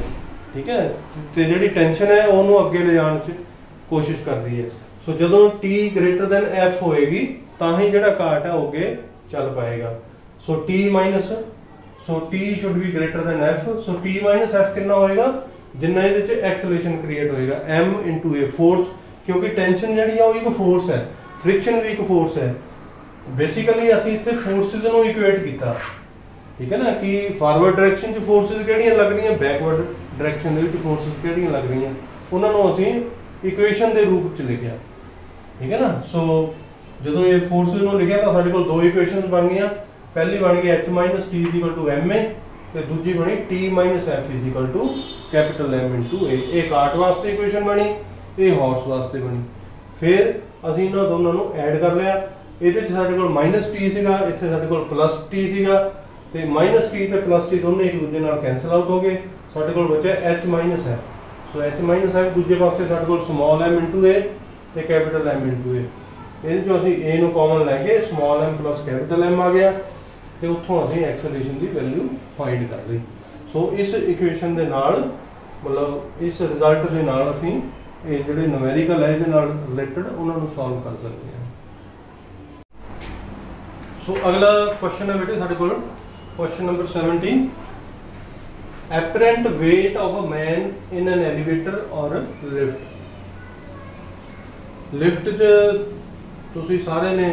ਠੀਕ ਹੈ? ਤੇ ਜਿਹੜੀ ਟੈਨਸ਼ਨ ਹੈ, ਉਹਨੂੰ ਅੱਗੇ ਲਿਜਾਣ 'ਚ ਕੋਸ਼ਿਸ਼ ਕਰਦੀ ਹੈ। ਸੋ ਜਦੋਂ T ਗ੍ਰੇਟਰ ਦੈਨ F ਹੋਏਗੀ, ਤਾਂ ਹੀ ਜਿਹੜਾ ਕਾਟ ਹੈ, ਉਹ ਅੱਗੇ ਚੱਲ ਪਾਏਗਾ। So T minus so T should be greater than F, so T minus F ਕਿੰਨਾ ਹੋਏਗਾ? ਜਿੰਨਾ ਇਹਦੇ ਚ ਐਕਸਲੇਸ਼ਨ ਕ੍ਰੀਏਟ ਹੋਏਗਾ, m a ਫੋਰਸ ਕਿਉਂਕਿ ਟੈਂਸ਼ਨ ਜਿਹੜੀ ਆ ਉਹ ਇੱਕ ਫੋਰਸ ਹੈ ਫ੍ਰਿਕਸ਼ਨ ਵੀ ਇੱਕ ਫੋਰਸ ਹੈ। ਬੇਸਿਕਲੀ ਅਸੀਂ ਇੱਥੇ ਫੋਰਸਸ ਨੂੰ ਇਕੁਏਟ ਕੀਤਾ। ਠੀਕ ਹੈ ਨਾ? ਕਿ ਫਾਰਵਰਡ ਡਾਇਰੈਕਸ਼ਨ 'ਚ ਫੋਰਸਸ ਕਿਹੜੀਆਂ ਲੱਗ ਰਹੀਆਂ ਬੈਕਵਰਡ ਡਾਇਰੈਕਸ਼ਨ ਦੇ ਵਿੱਚ ਫੋਰਸਸ ਕਿਹੜੀਆਂ ਲੱਗ ਰਹੀਆਂ, ਉਹਨਾਂ ਨੂੰ ਅਸੀਂ ਇਕੁਏਸ਼ਨ ਦੇ ਰੂਪ 'ਚ ਲਿਖਿਆ। ਠੀਕ ਹੈ ਨਾ? ਸੋ ਜਦੋਂ ਇਹ ਫੋਰਸਸ ਨੂੰ ਲਿਖਿਆ ਤਾਂ ਸਾਡੇ ਕੋਲ ਦੋ ਇਕੁਏਸ਼ਨਸ ਬਣ ਗਈਆਂ। ਪਹਿਲੀ ਬਣ ਗਈ h t ma ਤੇ ਦੂਜੀ ਬਣੀ t f capital M a ਇਹ ਕਾਟ ਵਾਸਤੇ ਇਕੁਏਸ਼ਨ ਬਣੀ, ਇਹ ਹਾਰਸ ਵਾਸਤੇ ਬਣੀ। ਫਿਰ ਅਸੀਂ ਇਹਨਾਂ ਦੋਨਾਂ ਨੂੰ ਐਡ ਕਰ ਲਿਆ। ਇਹਦੇ 'ਚ ਸਾਡੇ ਕੋਲ -t ਸੀਗਾ, ਇੱਥੇ ਸਾਡੇ ਕੋਲ +t ਸੀਗਾ। ਤੇ -t ਤੇ +t ਦੋਨੇ ਇੱਕ ਦੂਜੇ ਨਾਲ ਕੈਨਸਲ ਆਊਟ ਹੋ ਗਏ। ਸਾਡੇ ਕੋਲ ਬਚਿਆ h ਹੈ ਸੋ h ਹੈ ਦੂਜੇ ਪਾਸੇ ਸਾਡੇ ਕੋਲ ਸਮਾਲ m a ਤੇ ਕੈਪੀਟਲ M a ਇਹਦੇ ਚੋਂ ਅਸੀਂ a ਨੂੰ ਕਾਮਨ ਲੈ ਕੇ ਸਮਾਲ m ਕੈਪੀਟਲ M ਆ ਗਿਆ। ਤੇ ਉੱਥੋਂ ਅਸੀਂ ਐਕਸਲੇਸ਼ਨ ਦੀ ਵੈਲਿਊ ਫਾਈਂਡ ਕਰ ਲਈ। ਸੋ ਇਸ ਇਕੁਏਸ਼ਨ ਦੇ ਨਾਲ, ਮਤਲਬ ਇਸ ਰਿਜ਼ਲਟ ਦੇ ਨਾਲ ਅਸੀਂ ਇਹ ਜਿਹੜੇ ਨੂਮੈਰੀਕਲ ਹੈ, ਇਹਦੇ ਨਾਲ ਰਿਲੇਟਡ ਉਹਨਾਂ ਨੂੰ ਸੋਲਵ ਕਰ ਸਕਦੇ ਹਾਂ। ਸੋ ਅਗਲਾ ਕੁਐਸਚਨ ਹੈ ਬੇਟੇ ਸਾਡੇ ਕੋਲ। Question number 17 apparent weight of a man in an elevator or lift lift 'ਚ ਤੁਸੀਂ ਸਾਰੇ ਨੇ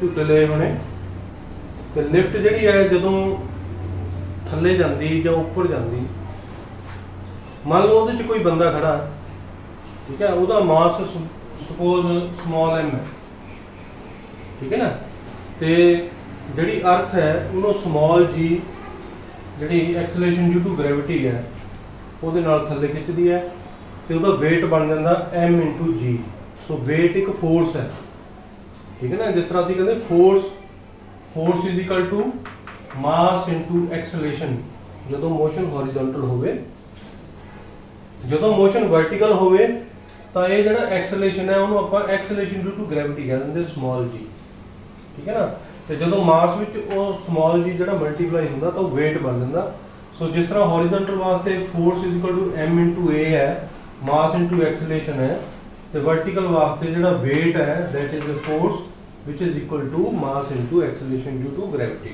ਝੂਟੇ ਲਏ ਹੋਣੇ। ਤੇ ਲਿਫਟ ਜਿਹੜੀ ਹੈ, ਜਦੋਂ ਥੱਲੇ ਜਾਂਦੀ ਜਾਂ ਉੱਪਰ ਜਾਂਦੀ। ਮੰਨ ਲਓ ਉਹਦੇ 'ਚ ਕੋਈ ਬੰਦਾ ਖੜਾ ਠੀਕ ਹੈ, ਉਹਦਾ ਮਾਸ ਸਪੋਜ਼ ਸਮਾਲ m ਹੈ। ਠੀਕ ਹੈ ਨਾ? ਤੇ ਜਿਹੜੀ ਅਰਥ ਹੈ, ਉਹਨੂੰ ਸਮਾਲ g, ਜਿਹੜੀ ਐਕਸਲੇਸ਼ਨ ਡਿਊ ਟੂ ਗ੍ਰੈਵਿਟੀ ਹੈ, ਉਹਦੇ ਨਾਲ ਥੱਲੇ ਖਿੱਚਦੀ ਹੈ ਤੇ ਉਹਦਾ weight ਬਣ ਜਾਂਦਾ m g ਸੋ weight ਇੱਕ ਫੋਰਸ ਹੈ। ਠੀਕ ਹੈ ਨਾ? ਜਿਸ ਤਰ੍ਹਾਂ ਅਸੀਂ ਕਹਿੰਦੇ force force is equal to mass into acceleration ਜਦੋਂ ਮੋਸ਼ਨ ਹੌਰੀਜ਼ੌਂਟਲ ਹੋਵੇ, ਜਦੋਂ ਮੋਸ਼ਨ ਵਰਟੀਕਲ ਹੋਵੇ, ਤਾਂ ਇਹ ਜਿਹੜਾ ਐਕਸਲੇਸ਼ਨ ਹੈ, ਉਹਨੂੰ ਆਪਾਂ ਐਕਸਲੇਸ਼ਨ ਡਿਊ ਟੂ ਗ੍ਰੈਵਿਟੀ ਕਹਿ ਦਿੰਦੇ ਸਮਾਲ ਜੀ ਠੀਕ ਹੈ ਨਾ? ਤੇ ਜਦੋਂ ਮਾਸ ਵਿੱਚ ਉਹ ਸਮਾਲ ਜੀ ਜਿਹੜਾ ਮਲਟੀਪਲਾਈ ਹੁੰਦਾ, ਤਾਂ ਉਹ weight ਬਣ ਜਾਂਦਾ। ਸੋ ਜਿਸ ਤਰ੍ਹਾਂ ਹੌਰੀਜ਼ੌਂਟਲ ਵਾਸਤੇ ਫੋਰਸ m a ਹੈ ਮਾਸ ਐਕਸਲੇਸ਼ਨ ਹੈ, ਤੇ ਵਰਟੀਕਲ ਵਾਸਤੇ ਜਿਹੜਾ weight ਹੈ, that is the force, which is equal to mass into acceleration due to gravity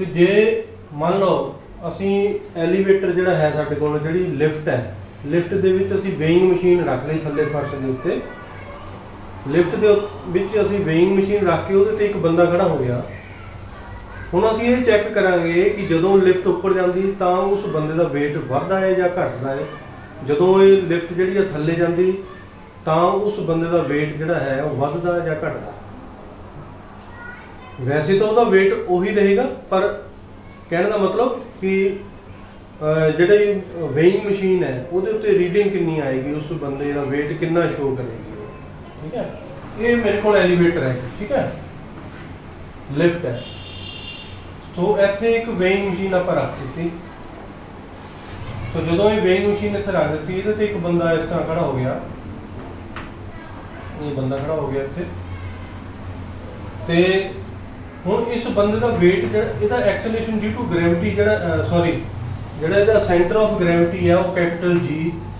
ਤੇ ਜੇ ਮੰਨ ਲਓ ਅਸੀਂ ਐਲੀਵੇਟਰ ਜਿਹੜਾ ਹੈ ਸਾਡੇ ਕੋਲ, ਜਿਹੜੀ ਲਿਫਟ ਹੈ ਲਿਫਟ ਦੇ ਵਿੱਚ ਅਸੀਂ ਵੇਇੰਗ ਮਸ਼ੀਨ ਰੱਖ ਲਈ ਥੱਲੇ ਫਰਸ਼ ਦੇ ਉੱਤੇ। ਲਿਫਟ ਦੇ ਵਿੱਚ ਅਸੀਂ ਵੇਇੰਗ ਮਸ਼ੀਨ ਰੱਖ ਕੇ ਉਹਦੇ ਤੇ ਇੱਕ ਬੰਦਾ ਖੜਾ ਹੋ ਗਿਆ। ਹੁਣ ਅਸੀਂ ਇਹ ਚੈੱਕ ਕਰਾਂਗੇ ਕਿ ਜਦੋਂ ਲਿਫਟ ਉੱਪਰ ਜਾਂਦੀ ਤਾਂ ਉਸ ਬੰਦੇ ਦਾ weight ਵੱਧਦਾ ਹੈ ਜਾਂ ਘਟਦਾ ਹੈ। ਜਦੋਂ ਇਹ ਲਿਫਟ ਜਿਹੜੀ ਆ ਥੱਲੇ ਜਾਂਦੀ ਤਾਂ ਉਸ ਬੰਦੇ ਦਾ weight ਜਿਹੜਾ ਹੈ ਉਹ ਵੱਧਦਾ ਜਾਂ ਘਟਦਾ। ਵੈਸੇ ਤਾਂ ਉਹਦਾ weight ਉਹੀ ਰਹੇਗਾ ਪਰ ਕਹਿਣ ਦਾ ਮਤਲਬ ਕਿ ਅਹ, ਜਿਹੜੀ ਵੇਇੰਗ ਮਸ਼ੀਨ ਹੈ ਉਹਦੇ ਉੱਤੇ ਰੀਡਿੰਗ ਕਿੰਨੀ ਆਏਗੀ ਉਸ ਬੰਦੇ ਦਾ weight ਕਿੰਨਾ ਸ਼ੋ ਕਰੇਗੀ ਉਹ। ਠੀਕ ਹੈ? ਇਹ ਮੇਰੇ ਕੋਲ ਐਲੀਵੇਟਰ ਹੈ ਠੀਕ ਹੈ? ਲਿਫਟ ਹੈ। ਸੋ ਇੱਥੇ ਇੱਕ ਵੇਇੰਗ ਮਸ਼ੀਨ ਆਪਾਂ ਰੱਖ ਦਿੱਤੀ। ਸੋ ਜਦੋਂ ਇਹ ਵੇਇੰਗ ਮਸ਼ੀਨ ਇੱਥੇ ਰੱਖ ਦਿੱਤੀ ਇਹਦੇ ਤੇ ਇੱਕ ਬੰਦਾ ਇਸ ਤਰ੍ਹਾਂ ਖੜਾ ਹੋ ਗਿਆ। ਇਹ ਬੰਦਾ ਖੜਾ ਹੋ ਗਿਆ ਇੱਥੇ। ਤੇ ਹੁਣ ਇਸ ਬੰਦੇ ਦਾ weight ਜਿਹੜਾ, ਇਹਦਾ ਐਕਸਲੇਸ਼ਨ ਡਿਊ ਟੂ ਗ੍ਰੈਵਿਟੀ ਜਿਹੜਾ ਸੌਰੀ ਜਿਹੜਾ ਇਹਦਾ ਸੈਂਟਰ ਆਫ ਗ੍ਰੈਵਿਟੀ ਹੈ ਉਹ ਕੈਪੀਟਲ G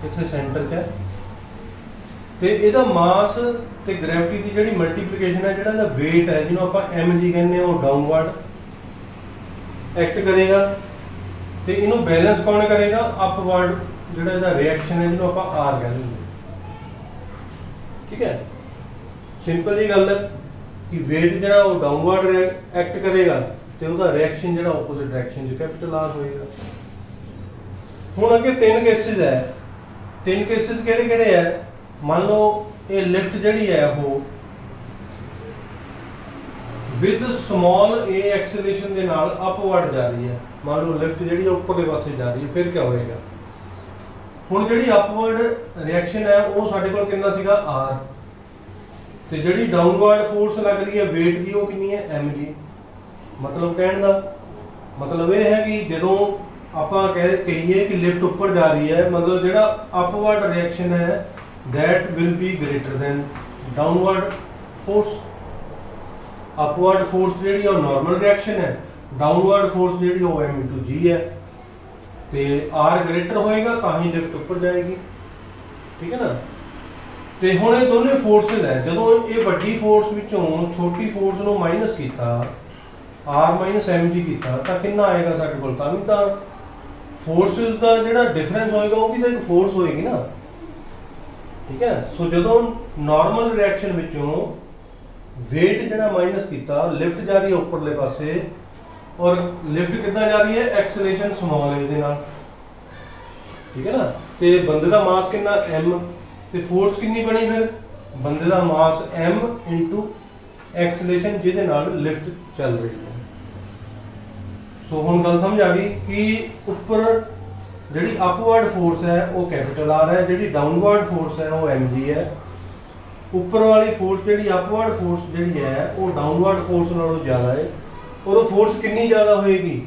ਇੱਥੇ ਸੈਂਟਰ 'ਚ ਹੈ। ਤੇ ਇਹਦਾ ਮਾਸ ਤੇ ਗ੍ਰੈਵਿਟੀ ਦੀ ਜਿਹੜੀ ਮਲਟੀਪਲੀਕੇਸ਼ਨ ਹੈ ਜਿਹੜਾ ਇਹਦਾ weight ਹੈ ਜਿਹਨੂੰ ਆਪਾਂ mg ਕਹਿੰਦੇ ਹਾਂ ਉਹ ਡਾਊਨਵਰਡ ਐਕਟ ਕਰੇਗਾ। ਤੇ ਇਹਨੂੰ ਬੈਲੈਂਸ ਕੌਣ ਕਰੇਗਾ? ਅਪਵਰਡ ਜਿਹੜਾ ਇਹਦਾ ਰਿਐਕਸ਼ਨ ਹੈ ਜਿਹਨੂੰ ਆਪਾਂ R ਕਹਿੰਦੇ ਹਾਂ ਠੀਕ ਹੈ? ਸਿੰਪਲ ਜੀ ਗੱਲ ਹੈ। ਕਿ weight ਜਿਹੜਾ ਉਹ ਡਾਊਨਵਰਡ ਐਕਟ ਕਰੇਗਾ ਤੇ ਉਹਦਾ ਰਿਐਕਸ਼ਨ ਜਿਹੜਾ ਆਪੋਜ਼ਿਟ ਡਾਇਰੈਕਸ਼ਨ 'ਚ ਕੈਪੀਟਲ R ਹੋਏਗਾ। ਹੁਣ ਅੱਗੇ ਤਿੰਨ ਕੇਸਿਸ ਹੈ। ਤਿੰਨ ਕੇਸਿਸ ਕਿਹੜੇ ਕਿਹੜੇ ਹੈ? ਮੰਨ ਲਓ ਇਹ ਲਿਫਟ ਜਿਹੜੀ ਹੈ ਉਹ ਵਿਦ ਸਮਾਲ a ਐਕਸਲੇਸ਼ਨ ਦੇ ਨਾਲ ਅਪਵਰਡ ਜਾ ਰਹੀ ਹੈ। ਮੰਨ ਲਓ ਲਿਫਟ ਜਿਹੜੀ ਹੈ ਉੱਪਰਲੇ ਪਾਸੇ ਜਾ ਰਹੀ ਹੈ, ਫਿਰ ਕੀ ਹੋਏਗਾ? ਹੁਣ ਜਿਹੜੀ ਅਪਵਰਡ ਰਿਐਕਸ਼ਨ ਹੈ ਉਹ ਸਾਡੇ ਕੋਲ ਕਿੰਨਾ ਸੀਗਾ? R ਤੇ ਜਿਹੜੀ ਡਾਊਨਵਰਡ ਫੋਰਸ ਲੱਗ ਰਹੀ ਹੈ, weight ਦੀ ਉਹ ਕਿੰਨੀ ਹੈ? Mg ਮਤਲਬ ਕਹਿਣ ਦਾ ਮਤਲਬ ਇਹ ਹੈ ਕਿ ਜਦੋਂ ਆਪਾਂ ਕਹਿ ਕਹੀਏ ਕਿ ਲਿਫਟ ਉੱਪਰ ਜਾ ਰਹੀ ਹੈ, ਮਤਲਬ ਜਿਹੜਾ ਅਪਵਰਡ ਰਿਐਕਸ਼ਨ ਹੈ, that will be greater than downward force upward force ਜਿਹੜੀ ਉਹ ਨਾਰਮਲ ਰਿਐਕਸ਼ਨ ਹੈ। ਡਾਊਨਵਰਡ ਫੋਰਸ ਜਿਹੜੀ ਉਹ m g ਹੈ। ਤੇ r ਗ੍ਰੇਟਰ ਹੋਏਗਾ, ਤਾਂ ਹੀ ਲਿਫਟ ਉੱਪਰ ਜਾਏਗੀ। ਠੀਕ ਹੈ ਨਾ? ਤੇ ਹੁਣ ਇਹ ਦੋਨੇ ਫੋਰਸਸ ਹੈ ਜਦੋਂ ਇਹ ਵੱਡੀ ਫੋਰਸ ਵਿੱਚੋਂ ਛੋਟੀ ਫੋਰਸ ਨੂੰ ਮਾਈਨਸ ਕੀਤਾ, r mg ਕੀਤਾ, ਤਾਂ ਕਿੰਨਾ ਆਏਗਾ ਸਾਡੇ ਕੋਲ? ਤਾਂ ਵੀ ਤਾਂ ਫੋਰਸਸ ਦਾ ਜਿਹੜਾ ਡਿਫਰੈਂਸ ਹੋਏਗਾ, ਉਹ ਵੀ ਤਾਂ ਇੱਕ ਫੋਰਸ ਹੋਏਗੀ ਨਾ। ਠੀਕ ਹੈ? ਸੋ ਜਦੋਂ ਨਾਰਮਲ ਰਿਐਕਸ਼ਨ ਵਿੱਚੋਂ weight ਜਿਹੜਾ ਮਾਈਨਸ ਕੀਤਾ ਲਿਫਟ ਜਾ ਰਹੀ ਹੈ ਉੱਪਰਲੇ ਪਾਸੇ, ਔਰ ਲਿਫਟ ਕਿੱਦਾਂ ਜਾ ਰਹੀ ਹੈ? ਐਕਸਲੇਸ਼ਨ ਸਮਾਲ ਹੈ ਦੇ ਨਾਲ। ਠੀਕ ਹੈ ਨਾ? ਤੇ ਬੰਦੇ ਦਾ ਮਾਸ ਕਿੰਨਾ? M ਤੇ ਫੋਰਸ ਕਿੰਨੀ ਬਣੀ ਫਿਰ? ਬੰਦੇ ਦਾ ਮਾਸ m ਐਕਸਲੇਸ਼ਨ ਜਿਹਦੇ ਨਾਲ ਲਿਫਟ ਚੱਲ ਰਹੀ ਹੈ। ਸੋ ਹੁਣ ਗੱਲ ਸਮਝ ਆ ਗਈ ਕਿ ਉੱਪਰ ਜਿਹੜੀ ਅਪਵਰਡ ਫੋਰਸ ਹੈ, ਉਹ ਕੈਪੀਟਲ R ਹੈ, ਜਿਹੜੀ ਡਾਊਨਵਰਡ ਫੋਰਸ ਹੈ, ਉਹ mg ਹੈ। ਉੱਪਰ ਵਾਲੀ ਫੋਰਸ ਜਿਹੜੀ ਅਪਵਰਡ ਫੋਰਸ ਜਿਹੜੀ ਹੈ, ਉਹ ਡਾਊਨਵਰਡ ਫੋਰਸ ਨਾਲੋਂ ਜ਼ਿਆਦਾ ਹੈ। ਔਰ ਉਹ ਫੋਰਸ ਕਿੰਨੀ ਜ਼ਿਆਦਾ ਹੋਏਗੀ?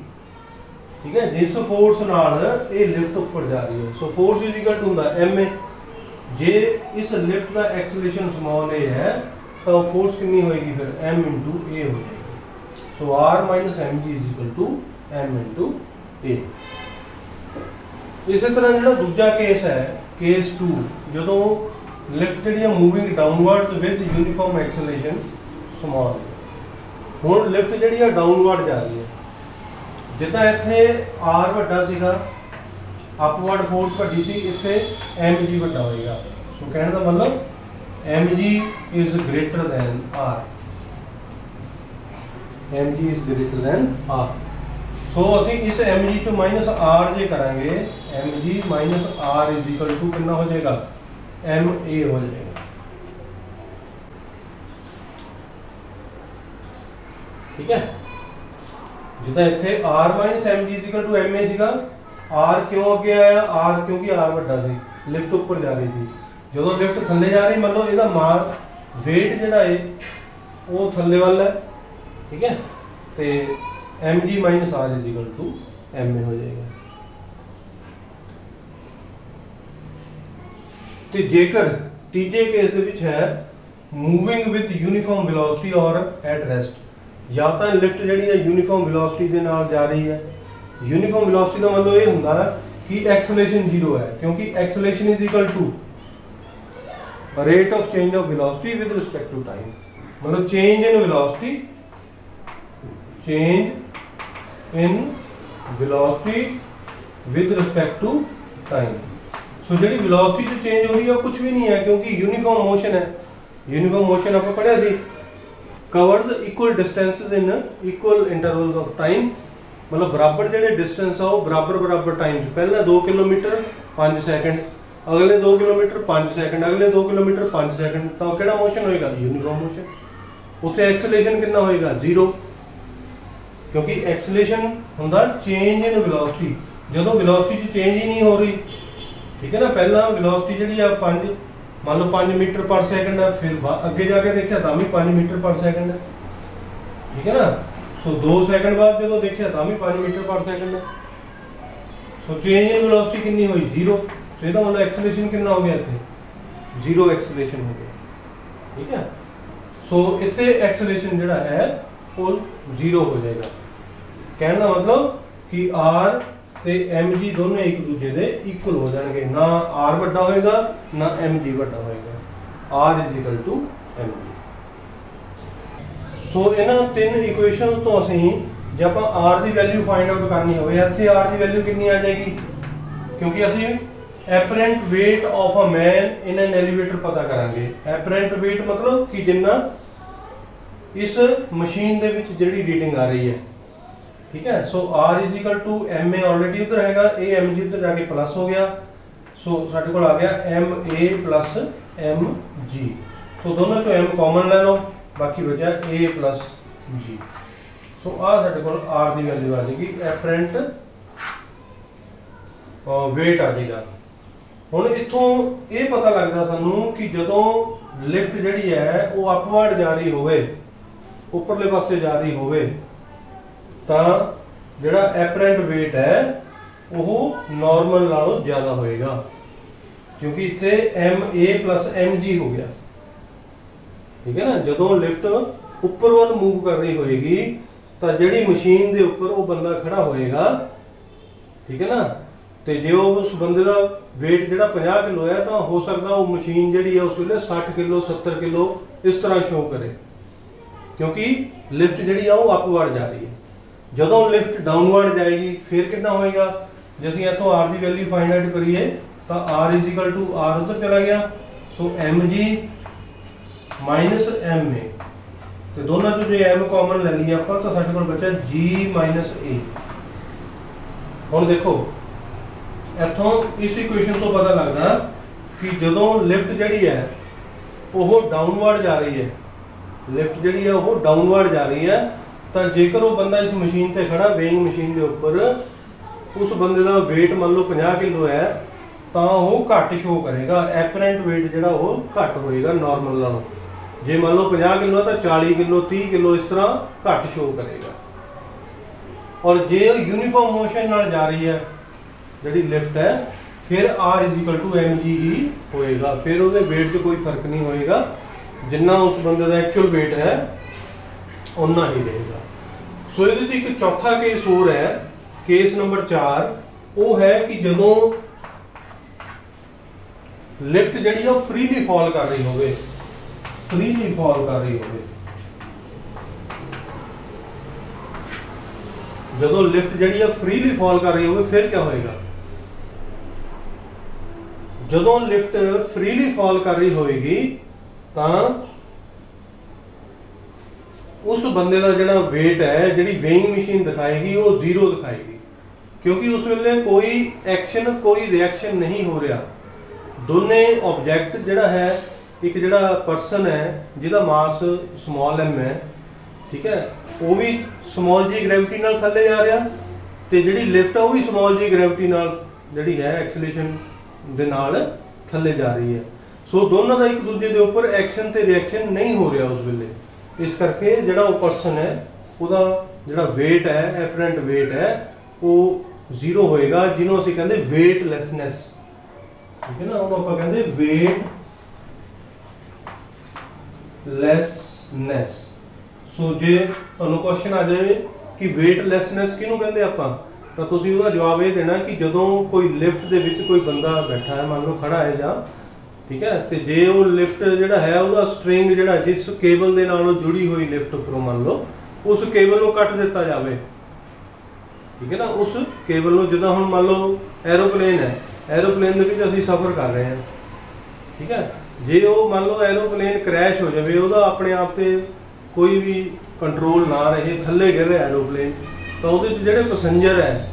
ਠੀਕ ਹੈ, ਜਿਸ ਫੋਰਸ ਨਾਲ ਇਹ ਲਿਫਟ ਉੱਪਰ ਜਾ ਰਹੀ ਹੈ। ਸੋ ਫੋਰਸ ਇਕੁਅਲ ਟੂ ਹੁੰਦਾ ma ਜੇ ਇਸ ਲਿਫਟ ਦਾ ਐਕਸਲੇਸ਼ਨ ਸਮਾਲ a ਹੈ, ਤਾਂ ਫੋਰਸ ਕਿੰਨੀ ਹੋਏਗੀ ਫਿਰ? M a ਹੋ ਜਾਏਗੀ। ਸੋ r mg is equal to m a ਇਸੇ ਤਰ੍ਹਾਂ ਜਿਹੜਾ ਦੂਜਾ ਕੇਸ ਹੈ ਕੇਸ 2 ਜਦੋਂ ਲਿਫਟ ਜਿਹੜੀ ਹੈ moving downward with uniform acceleration small ਹੁਣ ਲਿਫਟ ਜਿਹੜੀ ਆ ਡਾਊਨਵਰਡ ਜਾ ਰਹੀ ਹੈ। ਜਿੱਦਾਂ ਇੱਥੇ r ਵੱਡਾ ਸੀਗਾ ਅਪਵਰਡ ਫੋਰਸ ਵੱਡੀ ਸੀ ਇੱਥੇ mg ਵੱਡਾ ਹੋਏਗਾ ਸੋ ਕਹਿਣ ਦਾ ਮਤਲਬ mg is greater than r mg is greater than r so ਅਸੀਂ ਇਸ mg ਤੋਂ ਮਾਈਨਸ r ਜੇ ਕਰਾਂਗੇ mg minus r is equal to ਕਿੰਨਾ ਹੋ ਜਾਏਗਾ ma ਹੋ ਜਾਏਗਾ ਠੀਕ ਹੈ ਜਿੱਦਾਂ ਇੱਥੇ r mg mg ਸੀਗਾ ਆਰ ਕਿਉਂ ਅੱਗੇ ਆਇਆ? ਆਰ ਕਿਉਂਕਿ ਆਰ ਵੱਡਾ ਸੀ। ਲਿਫਟ ਉੱਪਰ ਜਾ ਰਹੀ ਸੀ। ਜਦੋਂ ਲਿਫਟ ਥੱਲੇ ਜਾ ਰਹੀ, ਮੰਨ ਲਓ ਇਹਦਾ ਮਾਰ, weight ਜਿਹੜਾ ਹੈ ਉਹ ਥੱਲੇ ਵੱਲ ਹੈ। ਠੀਕ ਹੈ? ਤੇ mg r is equal to ma ਹੋ ਜਾਏਗਾ। ਤੇ ਜੇਕਰ ਤੀਜੇ ਕੇਸ ਦੇ ਵਿੱਚ ਹੈ moving with uniform velocity or at rest ਜਾਂ ਤਾਂ ਲਿਫਟ ਜਿਹੜੀ ਹੈ ਯੂਨੀਫਾਰਮ ਵੈਲੋਸਿਟੀ ਦੇ ਨਾਲ ਜਾ ਰਹੀ ਹੈ। ਯੂਨੀਫਾਰਮ ਵੈਲੋਸਿਟੀ ਦਾ ਮਤਲਬ ਇਹ ਹੁੰਦਾ ਹੈ ਕਿ ਐਕਸਲੇਸ਼ਨ 0 ਹੈ, ਕਿਉਂਕਿ acceleration is equal to rate of change of velocity with respect to time ਮਤਲਬ change in velocity change in velocity with respect to time so ਜਿਹੜੀ ਵੈਲੋਸਿਟੀ ਚ ਚੇਂਜ ਹੋ ਰਹੀ ਹੈ, ਉਹ ਕੁਝ ਵੀ ਨਹੀਂ ਹੈ, ਕਿਉਂਕਿ ਯੂਨੀਫਾਰਮ ਮੋਸ਼ਨ ਹੈ। ਯੂਨੀਫਾਰਮ ਮੋਸ਼ਨ ਆਪਾਂ ਪੜਿਆ ਸੀ। Covers equal distances in equal intervals of ਮਤਲਬ ਬਰਾਬਰ ਜਿਹੜੇ ਡਿਸਟੈਂਸ ਆ ਉਹ ਬਰਾਬਰ ਬਰਾਬਰ ਟਾਈਮ ਚ। ਪਹਿਲਾ 2 ਕਿਲੋਮੀਟਰ 5 ਸੈਕਿੰਡ ਅਗਲੇ 2 ਕਿਲੋਮੀਟਰ 5 ਸੈਕਿੰਡ ਅਗਲੇ 2 ਕਿਲੋਮੀਟਰ 5 ਸੈਕਿੰਡ ਤਾਂ ਕਿਹੜਾ ਮੋਸ਼ਨ ਹੋਏਗਾ? ਯੂਨੀਫਾਰਮ ਮੋਸ਼ਨ ਉੱਥੇ ਐਕਸਲੇਸ਼ਨ ਕਿੰਨਾ ਹੋਏਗਾ? 0 ਕਿਉਂਕਿ ਐਕਸਲੇਸ਼ਨ ਹੁੰਦਾ ਚੇਂਜ ਇਨ ਵੈਲੋਸਿਟੀ ਜਦੋਂ ਵੈਲੋਸਿਟੀ 'ਚ ਚੇਂਜ ਹੀ ਨਹੀਂ ਹੋ ਰਹੀ, ਠੀਕ ਹੈ ਨਾ? ਪਹਿਲਾਂ ਵੈਲੋਸਿਟੀ ਜਿਹੜੀ ਆ 5 ਮੰਨ ਲਓ 5 ਮੀਟਰ ਪਰ ਸੈਕਿੰਡ ਆ, ਫਿਰ ਅੱਗੇ ਜਾ ਕੇ ਦੇਖਿਆ ਤਾਂ ਵੀ 5 ਮੀਟਰ ਪਰ ਸੈਕਿੰਡ ਹੈ ਠੀਕ ਹੈ ਨਾ? ਸੋ 2 ਸੈਕਿੰਡ ਬਾਅਦ ਜਦੋਂ ਦੇਖਿਆ ਤਾਂ ਵੀ 5 ਮੀਟਰ ਪਰ ਸੈਕਿੰਡ ਹੈ। ਸੋ ਚੇਂਜ ਇਨ ਵੈਲੋਸਿਟੀ ਕਿੰਨੀ ਹੋਈ? 0 ਸੋ ਇਹਦਾ ਮਤਲਬ ਐਕਸਲੇਸ਼ਨ ਕਿੰਨਾ ਹੋ ਗਿਆ ਇੱਥੇ? 0 ਐਕਸਲੇਸ਼ਨ ਹੋ ਗਿਆ। ਠੀਕ ਹੈ? ਸੋ ਇੱਥੇ ਐਕਸਲੇਸ਼ਨ ਜਿਹੜਾ ਹੈ, ਉਹ 0 ਹੋ ਜਾਏਗਾ। ਕਹਿਣ ਦਾ ਮਤਲਬ ਕਿ r ਤੇ mg ਦੋਨੇ ਇੱਕ ਦੂਜੇ ਦੇ ਇਕੁਅਲ ਹੋ ਜਾਣਗੇ। ਨਾ r ਵੱਡਾ ਹੋਏਗਾ, ਨਾ mg ਵੱਡਾ ਹੋਏਗਾ। R mg ਸੋ ਇਹਨਾਂ ਤਿੰਨ ਇਕੁਏਸ਼ਨਸ ਤੋਂ ਅਸੀਂ ਜੇ ਆਪਾਂ r ਦੀ ਵੈਲਿਊ ਫਾਈਂਡ ਆਊਟ ਕਰਨੀ ਹੋਵੇ, ਇੱਥੇ r ਦੀ ਵੈਲਿਊ ਕਿੰਨੀ ਆ ਜਾਏਗੀ? ਕਿਉਂਕਿ ਅਸੀਂ apparent weight of a man in an elevator ਪਤਾ ਕਰਾਂਗੇ। ਐਪਰੈਂਟ weight ਮਤਲਬ ਕਿ ਜਿੰਨਾ ਇਸ ਮਸ਼ੀਨ ਦੇ ਵਿੱਚ ਜਿਹੜੀ ਰੀਡਿੰਗ ਆ ਰਹੀ ਹੈ। ਠੀਕ ਹੈ? ਸੋ r ma ਆਲਰੇਡੀ ਉਧਰ ਹੈਗਾ। A mg ਉੱਧਰ ਜਾ ਕੇ ਪਲੱਸ ਹੋ ਗਿਆ। ਸੋ ਸਾਡੇ ਕੋਲ ਆ ਗਿਆ ma mg ਸੋ ਦੋਨੋਂ ਚੋਂ m ਕਾਮਨ ਲੈ ਲਓ। ਬਾਕੀ ਬਚਿਆ a g ਸੋ ਆ ਸਾਡੇ ਕੋਲ r ਦੀ ਵੈਲਿਊ ਆ ਜਾਏਗੀ ਐਪਰੈਂਟ weight ਆ ਜਾਏਗਾ। ਹੁਣ ਇੱਥੋਂ ਇਹ ਪਤਾ ਲੱਗਦਾ ਸਾਨੂੰ ਕਿ ਜਦੋਂ ਲਿਫਟ ਜਿਹੜੀ ਹੈ, ਉਹ ਅਪਵਰਡ ਜਾ ਰਹੀ ਹੋਵੇ, ਉੱਪਰਲੇ ਪਾਸੇ ਜਾ ਰਹੀ ਹੋਵੇ, ਤਾਂ ਜਿਹੜਾ ਐਪਰੈਂਟ weight ਹੈ, ਉਹ ਨਾਰਮਲ ਨਾਲੋਂ ਜ਼ਿਆਦਾ ਹੋਏਗਾ। ਕਿਉਂਕਿ ਇੱਥੇ ma mg ਹੋ ਗਿਆ। ਠੀਕ ਹੈ ਨਾ? ਜਦੋਂ ਲਿਫਟ ਉੱਪਰ ਵੱਲ ਮੂਵ ਕਰ ਰਹੀ ਹੋਏਗੀ, ਤਾਂ ਜਿਹੜੀ ਮਸ਼ੀਨ ਦੇ ਉੱਪਰ ਉਹ ਬੰਦਾ ਖੜਾ ਹੋਏਗਾ। ਠੀਕ ਹੈ ਨਾ? ਤੇ ਜੇ ਉਹ ਉਸ ਬੰਦੇ ਦਾ weight ਜਿਹੜਾ 50 ਕਿਲੋ ਹੈ, ਤਾਂ ਹੋ ਸਕਦਾ ਉਹ ਮਸ਼ੀਨ ਜਿਹੜੀ ਹੈ ਉਸ ਵੇਲੇ 60 ਕਿਲੋ 70 ਕਿਲੋ ਇਸ ਤਰ੍ਹਾਂ ਸ਼ੋ ਕਰੇ। ਕਿਉਂਕਿ ਲਿਫਟ ਜਿਹੜੀ ਆ ਉਹ ਅਪਵਰਡ ਜਾ ਰਹੀ ਹੈ। ਜਦੋਂ ਲਿਫਟ ਡਾਊਨਵਰਡ ਜਾਏਗੀ, ਫਿਰ ਕਿੰਨਾ ਹੋਏਗਾ? ਜੇ ਅਸੀਂ ਇੱਥੋਂ r ਦੀ ਵੈਲਿਊ ਫਾਈਂਡ ਆਊਟ ਕਰੀਏ, ਤਾਂ r r ਉਧਰ ਚਲਾ ਗਿਆ। ਸੋ mg ma ਤੇ ਦੋਨਾਂ ਚੋਂ ਜੇ m ਕਾਮਨ ਲੈ ਲਈਏ ਆਪਾਂ, ਤਾਂ ਸਾਡੇ ਕੋਲ ਬਚਿਆ g a ਹੁਣ ਦੇਖੋ, ਇੱਥੋਂ ਇਸ ਇਕੁਏਸ਼ਨ ਤੋਂ ਪਤਾ ਲੱਗਦਾ ਕਿ ਜਦੋਂ ਲਿਫਟ ਜਿਹੜੀ ਹੈ, ਉਹ ਡਾਊਨਵਰਡ ਜਾ ਰਹੀ ਹੈ। ਲਿਫਟ ਜਿਹੜੀ ਹੈ, ਉਹ ਡਾਊਨਵਰਡ ਜਾ ਰਹੀ ਹੈ। ਤਾਂ ਜੇਕਰ ਉਹ ਬੰਦਾ ਇਸ ਮਸ਼ੀਨ ਤੇ ਖੜਾ ਵੇਇੰਗ ਮਸ਼ੀਨ ਦੇ ਉੱਪਰ, ਉਸ ਬੰਦੇ ਦਾ weight ਮੰਨ ਲਓ 50 ਕਿਲੋ ਹੈ, ਤਾਂ ਉਹ ਘੱਟ ਸ਼ੋ ਕਰੇਗਾ। ਐਪਰੈਂਟ weight ਜਿਹੜਾ ਉਹ ਘੱਟ ਹੋਏਗਾ ਨਾਰਮਲ ਨਾਲੋਂ। ਜੇ ਮੰਨ ਲਓ 50 ਕਿਲੋ ਤਾਂ 40 ਕਿਲੋ 30 ਕਿਲੋ ਇਸ ਤਰ੍ਹਾਂ ਘੱਟ ਸ਼ੋ ਕਰੇਗਾ। ਔਰ ਜੇ ਉਹ ਯੂਨੀਫਾਰਮ ਮੋਸ਼ਨ ਨਾਲ ਜਾ ਰਹੀ ਹੈ, ਜਿਹੜੀ ਲਿਫਟ ਹੈ, ਫਿਰ r mg ਹੀ ਹੋਏਗਾ। ਫਿਰ ਉਹਦੇ weight 'ਚ ਕੋਈ ਫ਼ਰਕ ਨਹੀਂ ਹੋਏਗਾ। ਜਿੰਨਾ ਉਸ ਬੰਦੇ ਦਾ ਐਕਚੁਅਲ weight ਹੈ ਉਨਾ ਹੀ ਰਹੇਗਾ। ਸੋ ਇਹਦੇ 'ਚ ਇੱਕ ਚੌਥਾ ਕੇਸ ਹੋਰ ਹੈ। ਕੇਸ ਨੰਬਰ 4 ਉਹ ਹੈ ਕਿ ਜਦੋਂ ਲਿਫਟ ਜਿਹੜੀ ਉਹ ਫ੍ਰੀਲੀ ਫਾਲ ਕਰ ਰਹੀ ਹੋਵੇ ਫ੍ਰੀਲੀ ਫਾਲ ਕਰ ਰਹੀ ਹੋਵੇ। ਜਦੋਂ ਲਿਫਟ ਜਿਹੜੀ ਆ ਫ੍ਰੀਲੀ ਫਾਲ ਕਰ ਰਹੀ ਹੋਵੇ, ਫਿਰ ਕੀ ਹੋਏਗਾ? ਜਦੋਂ ਲਿਫਟ ਫ੍ਰੀਲੀ ਫਾਲ ਕਰ ਰਹੀ ਹੋਏਗੀ, ਤਾਂ ਉਸ ਬੰਦੇ ਦਾ ਜਿਹੜਾ weight ਹੈ, ਜਿਹੜੀ ਵੇਇੰਗ ਮਸ਼ੀਨ ਦਿਖਾਏਗੀ, ਉਹ ਜ਼ੀਰੋ ਦਿਖਾਏਗੀ। ਕਿਉਂਕਿ ਉਸ ਵੇਲੇ ਕੋਈ ਐਕਸ਼ਨ ਕੋਈ ਰਿਐਕਸ਼ਨ ਨਹੀਂ ਹੋ ਰਿਹਾ। ਦੋਨੇ ਆਬਜੈਕਟ ਜਿਹੜਾ ਹੈ ਇੱਕ ਜਿਹੜਾ ਪਰਸਨ ਹੈ, ਜਿਹਦਾ ਮਾਸ ਸਮਾਲ m ਹੈ, ਠੀਕ ਹੈ, ਉਹ ਵੀ ਸਮਾਲ ਜੀ ਗ੍ਰੈਵਿਟੀ ਨਾਲ ਥੱਲੇ ਜਾ ਰਿਹਾ ਤੇ ਜਿਹੜੀ ਲਿਫਟ ਆ, ਉਹ ਵੀ ਸਮਾਲ ਜੀ ਗ੍ਰੈਵਿਟੀ ਨਾਲ ਜਿਹੜੀ ਹੈ ਐਕਸਲੇਸ਼ਨ ਦੇ ਨਾਲ ਥੱਲੇ ਜਾ ਰਹੀ ਹੈ। ਸੋ ਦੋਨਾਂ ਦਾ ਇੱਕ ਦੂਜੇ ਦੇ ਉੱਪਰ ਐਕਸ਼ਨ ਤੇ ਰਿਐਕਸ਼ਨ ਨਹੀਂ ਹੋ ਰਿਹਾ ਉਸ ਵੇਲੇ। ਇਸ ਕਰਕੇ ਜਿਹੜਾ ਉਹ ਪਰਸਨ ਹੈ, ਉਹਦਾ ਜਿਹੜਾ weight ਹੈ ਐਪਰੈਂਟ weight ਹੈ, ਉਹ ਜ਼ੀਰੋ ਹੋਏਗਾ, ਜਿਹਨੂੰ ਅਸੀਂ ਕਹਿੰਦੇ weightlessness ਠੀਕ ਹੈ ਨਾ, ਉਹਨੂੰ ਆਪਾਂ ਕਹਿੰਦੇ weightlessness ਸੋ ਜੇ ਤੁਹਾਨੂੰ ਕੁਐਸਚਨ ਆ ਜਾਵੇ ਕਿ weightlessness ਕਿਹਨੂੰ ਕਹਿੰਦੇ ਆਪਾਂ, ਤਾਂ ਤੁਸੀਂ ਉਹਦਾ ਜਵਾਬ ਇਹ ਦੇਣਾ ਕਿ ਜਦੋਂ ਕੋਈ ਲਿਫਟ ਦੇ ਵਿੱਚ ਕੋਈ ਬੰਦਾ ਬੈਠਾ ਹੈ, ਮੰਨ ਲਓ ਖੜਾ ਹੈ ਜਾਂ, ਠੀਕ ਹੈ, ਤੇ ਜੇ ਉਹ ਲਿਫਟ ਜਿਹੜਾ ਹੈ, ਉਹਦਾ ਸਟ੍ਰਿੰਗ ਜਿਹੜਾ ਜਿਸ ਕੇਬਲ ਦੇ ਨਾਲ ਉਹ ਜੁੜੀ ਹੋਈ ਲਿਫਟ ਉੱਪਰੋਂ ਮੰਨ ਲਓ, ਉਸ ਕੇਬਲ ਨੂੰ ਕੱਟ ਦਿੱਤਾ ਜਾਵੇ। ਠੀਕ ਹੈ ਨਾ, ਉਸ ਕੇਬਲ ਨੂੰ ਜਿੱਦਾਂ ਹੁਣ ਮੰਨ ਲਓ ਐਰੋਪਲੇਨ ਹੈ ਐਰੋਪਲੇਨ ਦੇ ਵਿੱਚ ਅਸੀਂ ਸਫ਼ਰ ਕਰ ਰਹੇ ਹਾਂ। ਠੀਕ ਹੈ ਜੇ ਉਹ ਮੰਨ ਲਓ ਐਰੋਪਲੇਨ ਕ੍ਰੈਸ਼ ਹੋ ਜਾਵੇ, ਉਹਦਾ ਆਪਣੇ ਆਪ ਤੇ ਕੋਈ ਵੀ ਕੰਟਰੋਲ ਨਾ ਰਹੇ, ਥੱਲੇ ਗਿਰ ਰਿਹਾ ਐਰੋਪਲੇਨ ਤਾਂ ਉਹਦੇ 'ਚ ਜਿਹੜੇ ਪੈਸੇਂਜਰ ਹੈ,